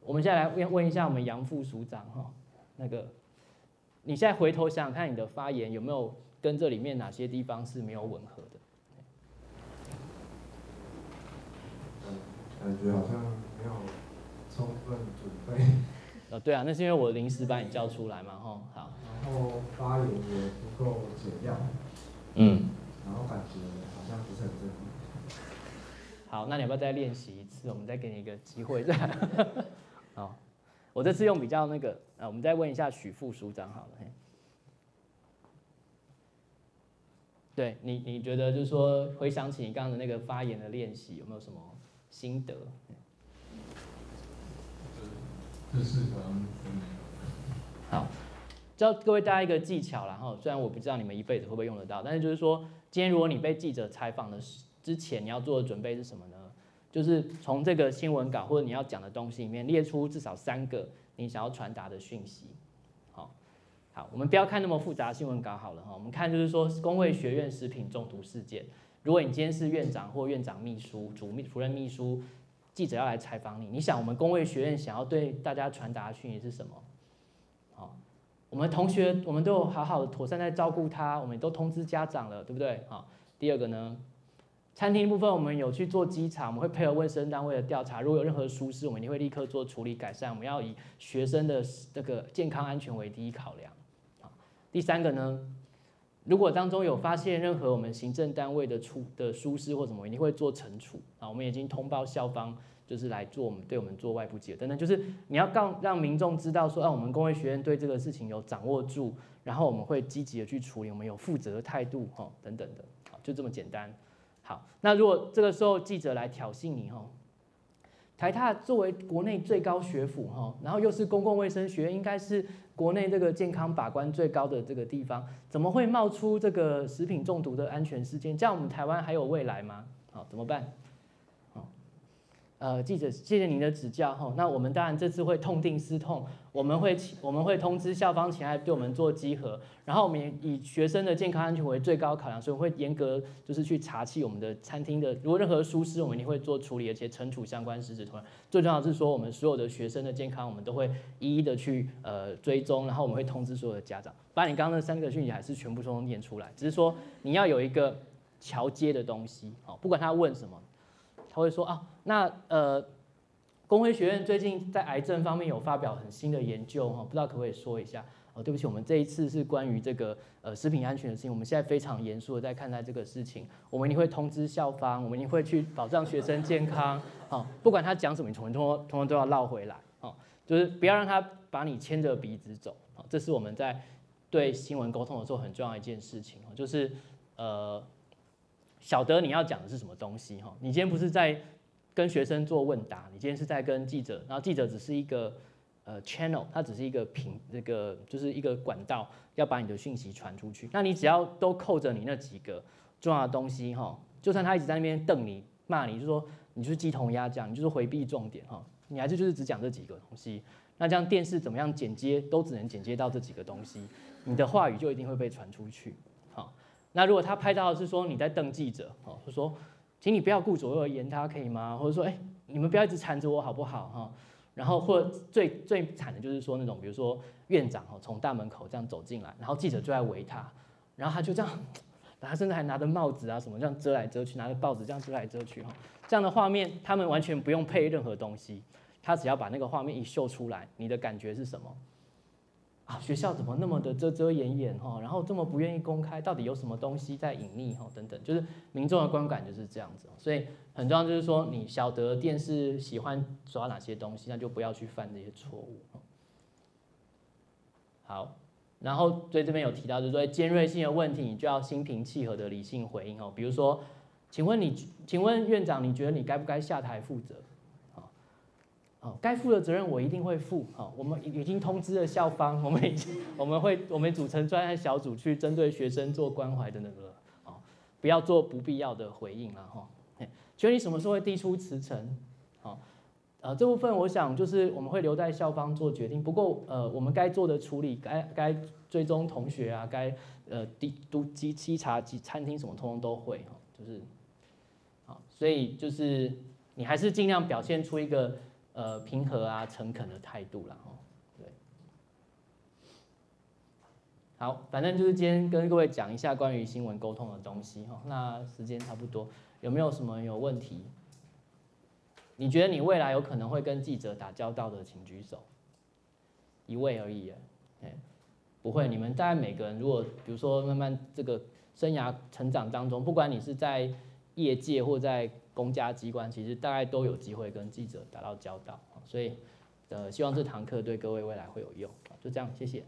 A: 我们现在来问问一下我们杨副署长哈，那个，你现在回头想想看，你的发言有没有跟这里面哪些地方是没有吻合的？
B: 感觉好像没有充分准备。
A: 呃，对啊，那是因为我临时把你叫出来嘛，哈，好。
B: 然后发言也不够简要。
A: 嗯。
B: 然后感觉好像不是很正
A: 好，那你要不要再练习一次？我们再给你一个机会再。哦，我这次用比较那个，呃，我们再问一下许副署长好了。对你，你觉得就是说，回想起你刚刚的那个发言的练习，有没有什么心得？
G: 好，
A: 教各位大家一个技巧然后，虽然我不知道你们一辈子会不会用得到，但是就是说，今天如果你被记者采访的之前，你要做的准备是什么呢？就是从这个新闻稿或者你要讲的东西里面列出至少三个你想要传达的讯息。好，好，我们不要看那么复杂新闻稿好了哈，我们看就是说工卫学院食品中毒事件，如果你今天是院长或院长秘书、主主任秘书，记者要来采访你，你想我们工卫学院想要对大家传达的讯息是什么？好，我们同学我们都有好好的妥善在照顾他，我们都通知家长了，对不对？好，第二个呢？餐厅部分，我们有去做稽查，我们会配合卫生单位的调查，如果有任何疏失，我们一定会立刻做处理改善。我们要以学生的这个健康安全为第一考量。好，第三个呢，如果当中有发现任何我们行政单位的出的疏失或什么，一定会做惩处。啊，我们已经通报校方，就是来做我们对我们做外部解等等，就是你要告让民众知道说，啊，我们工卫学院对这个事情有掌握住，然后我们会积极的去处理，我们有负责的态度，哈，等等的，好，就这么简单。好，那如果这个时候记者来挑衅你哈，台大作为国内最高学府哈，然后又是公共卫生学院，应该是国内这个健康把关最高的这个地方，怎么会冒出这个食品中毒的安全事件？这样我们台湾还有未来吗？好，怎么办？呃，记者，谢谢您的指教哈。那我们当然这次会痛定思痛，我们会我们会通知校方前来对我们做稽核，然后我们以学生的健康安全为最高考量，所以会严格就是去查气我们的餐厅的，如果任何疏失，我们一定会做处理，而且惩处相关失职。最重要是说，我们所有的学生的健康，我们都会一一的去呃追踪，然后我们会通知所有的家长，把你刚刚那三个讯息还是全部通通念出来，只是说你要有一个桥接的东西，好，不管他问什么。他会说啊，那呃，工会学院最近在癌症方面有发表很新的研究哈，不知道可不可以说一下？哦，对不起，我们这一次是关于这个呃食品安全的事情，我们现在非常严肃的在看待这个事情，我们一定会通知校方，我们一定会去保障学生健康，好，不管他讲什么，你通通通通都要绕回来，哦，就是不要让他把你牵着鼻子走，好，这是我们在对新闻沟通的时候很重要一件事情，就是呃。晓得你要讲的是什么东西哈？你今天不是在跟学生做问答，你今天是在跟记者，然后记者只是一个呃 channel，它只是一个平那个就是一个管道，要把你的讯息传出去。那你只要都扣着你那几个重要的东西哈，就算他一直在那边瞪你、骂你，就说你就是鸡同鸭讲，你就是回避重点哈，你还是就是只讲这几个东西。那这样电视怎么样剪接都只能剪接到这几个东西，你的话语就一定会被传出去。那如果他拍到的是说你在瞪记者，哦，就说，请你不要顾左右而言他，可以吗？或者说，哎，你们不要一直缠着我好不好？哈，然后或最最惨的就是说那种，比如说院长哦从大门口这样走进来，然后记者就在围他，然后他就这样，他甚至还拿着帽子啊什么这样遮来遮去，拿着报纸这样遮来遮去哈，这样的画面他们完全不用配任何东西，他只要把那个画面一秀出来，你的感觉是什么？啊，学校怎么那么的遮遮掩掩哈，然后这么不愿意公开，到底有什么东西在隐匿哈？等等，就是民众的观感就是这样子。所以很重要就是说，你晓得电视喜欢抓哪些东西，那就不要去犯这些错误。好，然后对这边有提到，就是说尖锐性的问题，你就要心平气和的理性回应哦。比如说，请问你，请问院长，你觉得你该不该下台负责？该负的责任我一定会负。好，我们已经通知了校方，我们已经我们会我们组成专案小组去针对学生做关怀的那个，哦，不要做不必要的回应了哈。觉得你什么时候会递出辞呈？好，呃，这部分我想就是我们会留在校方做决定。不过呃，我们该做的处理，该该追踪同学啊，该呃滴督稽稽查及餐厅什么，通通都会哈。就是好，所以就是你还是尽量表现出一个。呃，平和啊，诚恳的态度了哦。对，好，反正就是今天跟各位讲一下关于新闻沟通的东西哈。那时间差不多，有没有什么有问题？你觉得你未来有可能会跟记者打交道的，请举手。一位而已，哎，不会。你们大概每个人，如果比如说慢慢这个生涯成长当中，不管你是在业界或在公家机关其实大概都有机会跟记者打到交道，所以呃希望这堂课对各位未来会有用，就这样，谢谢。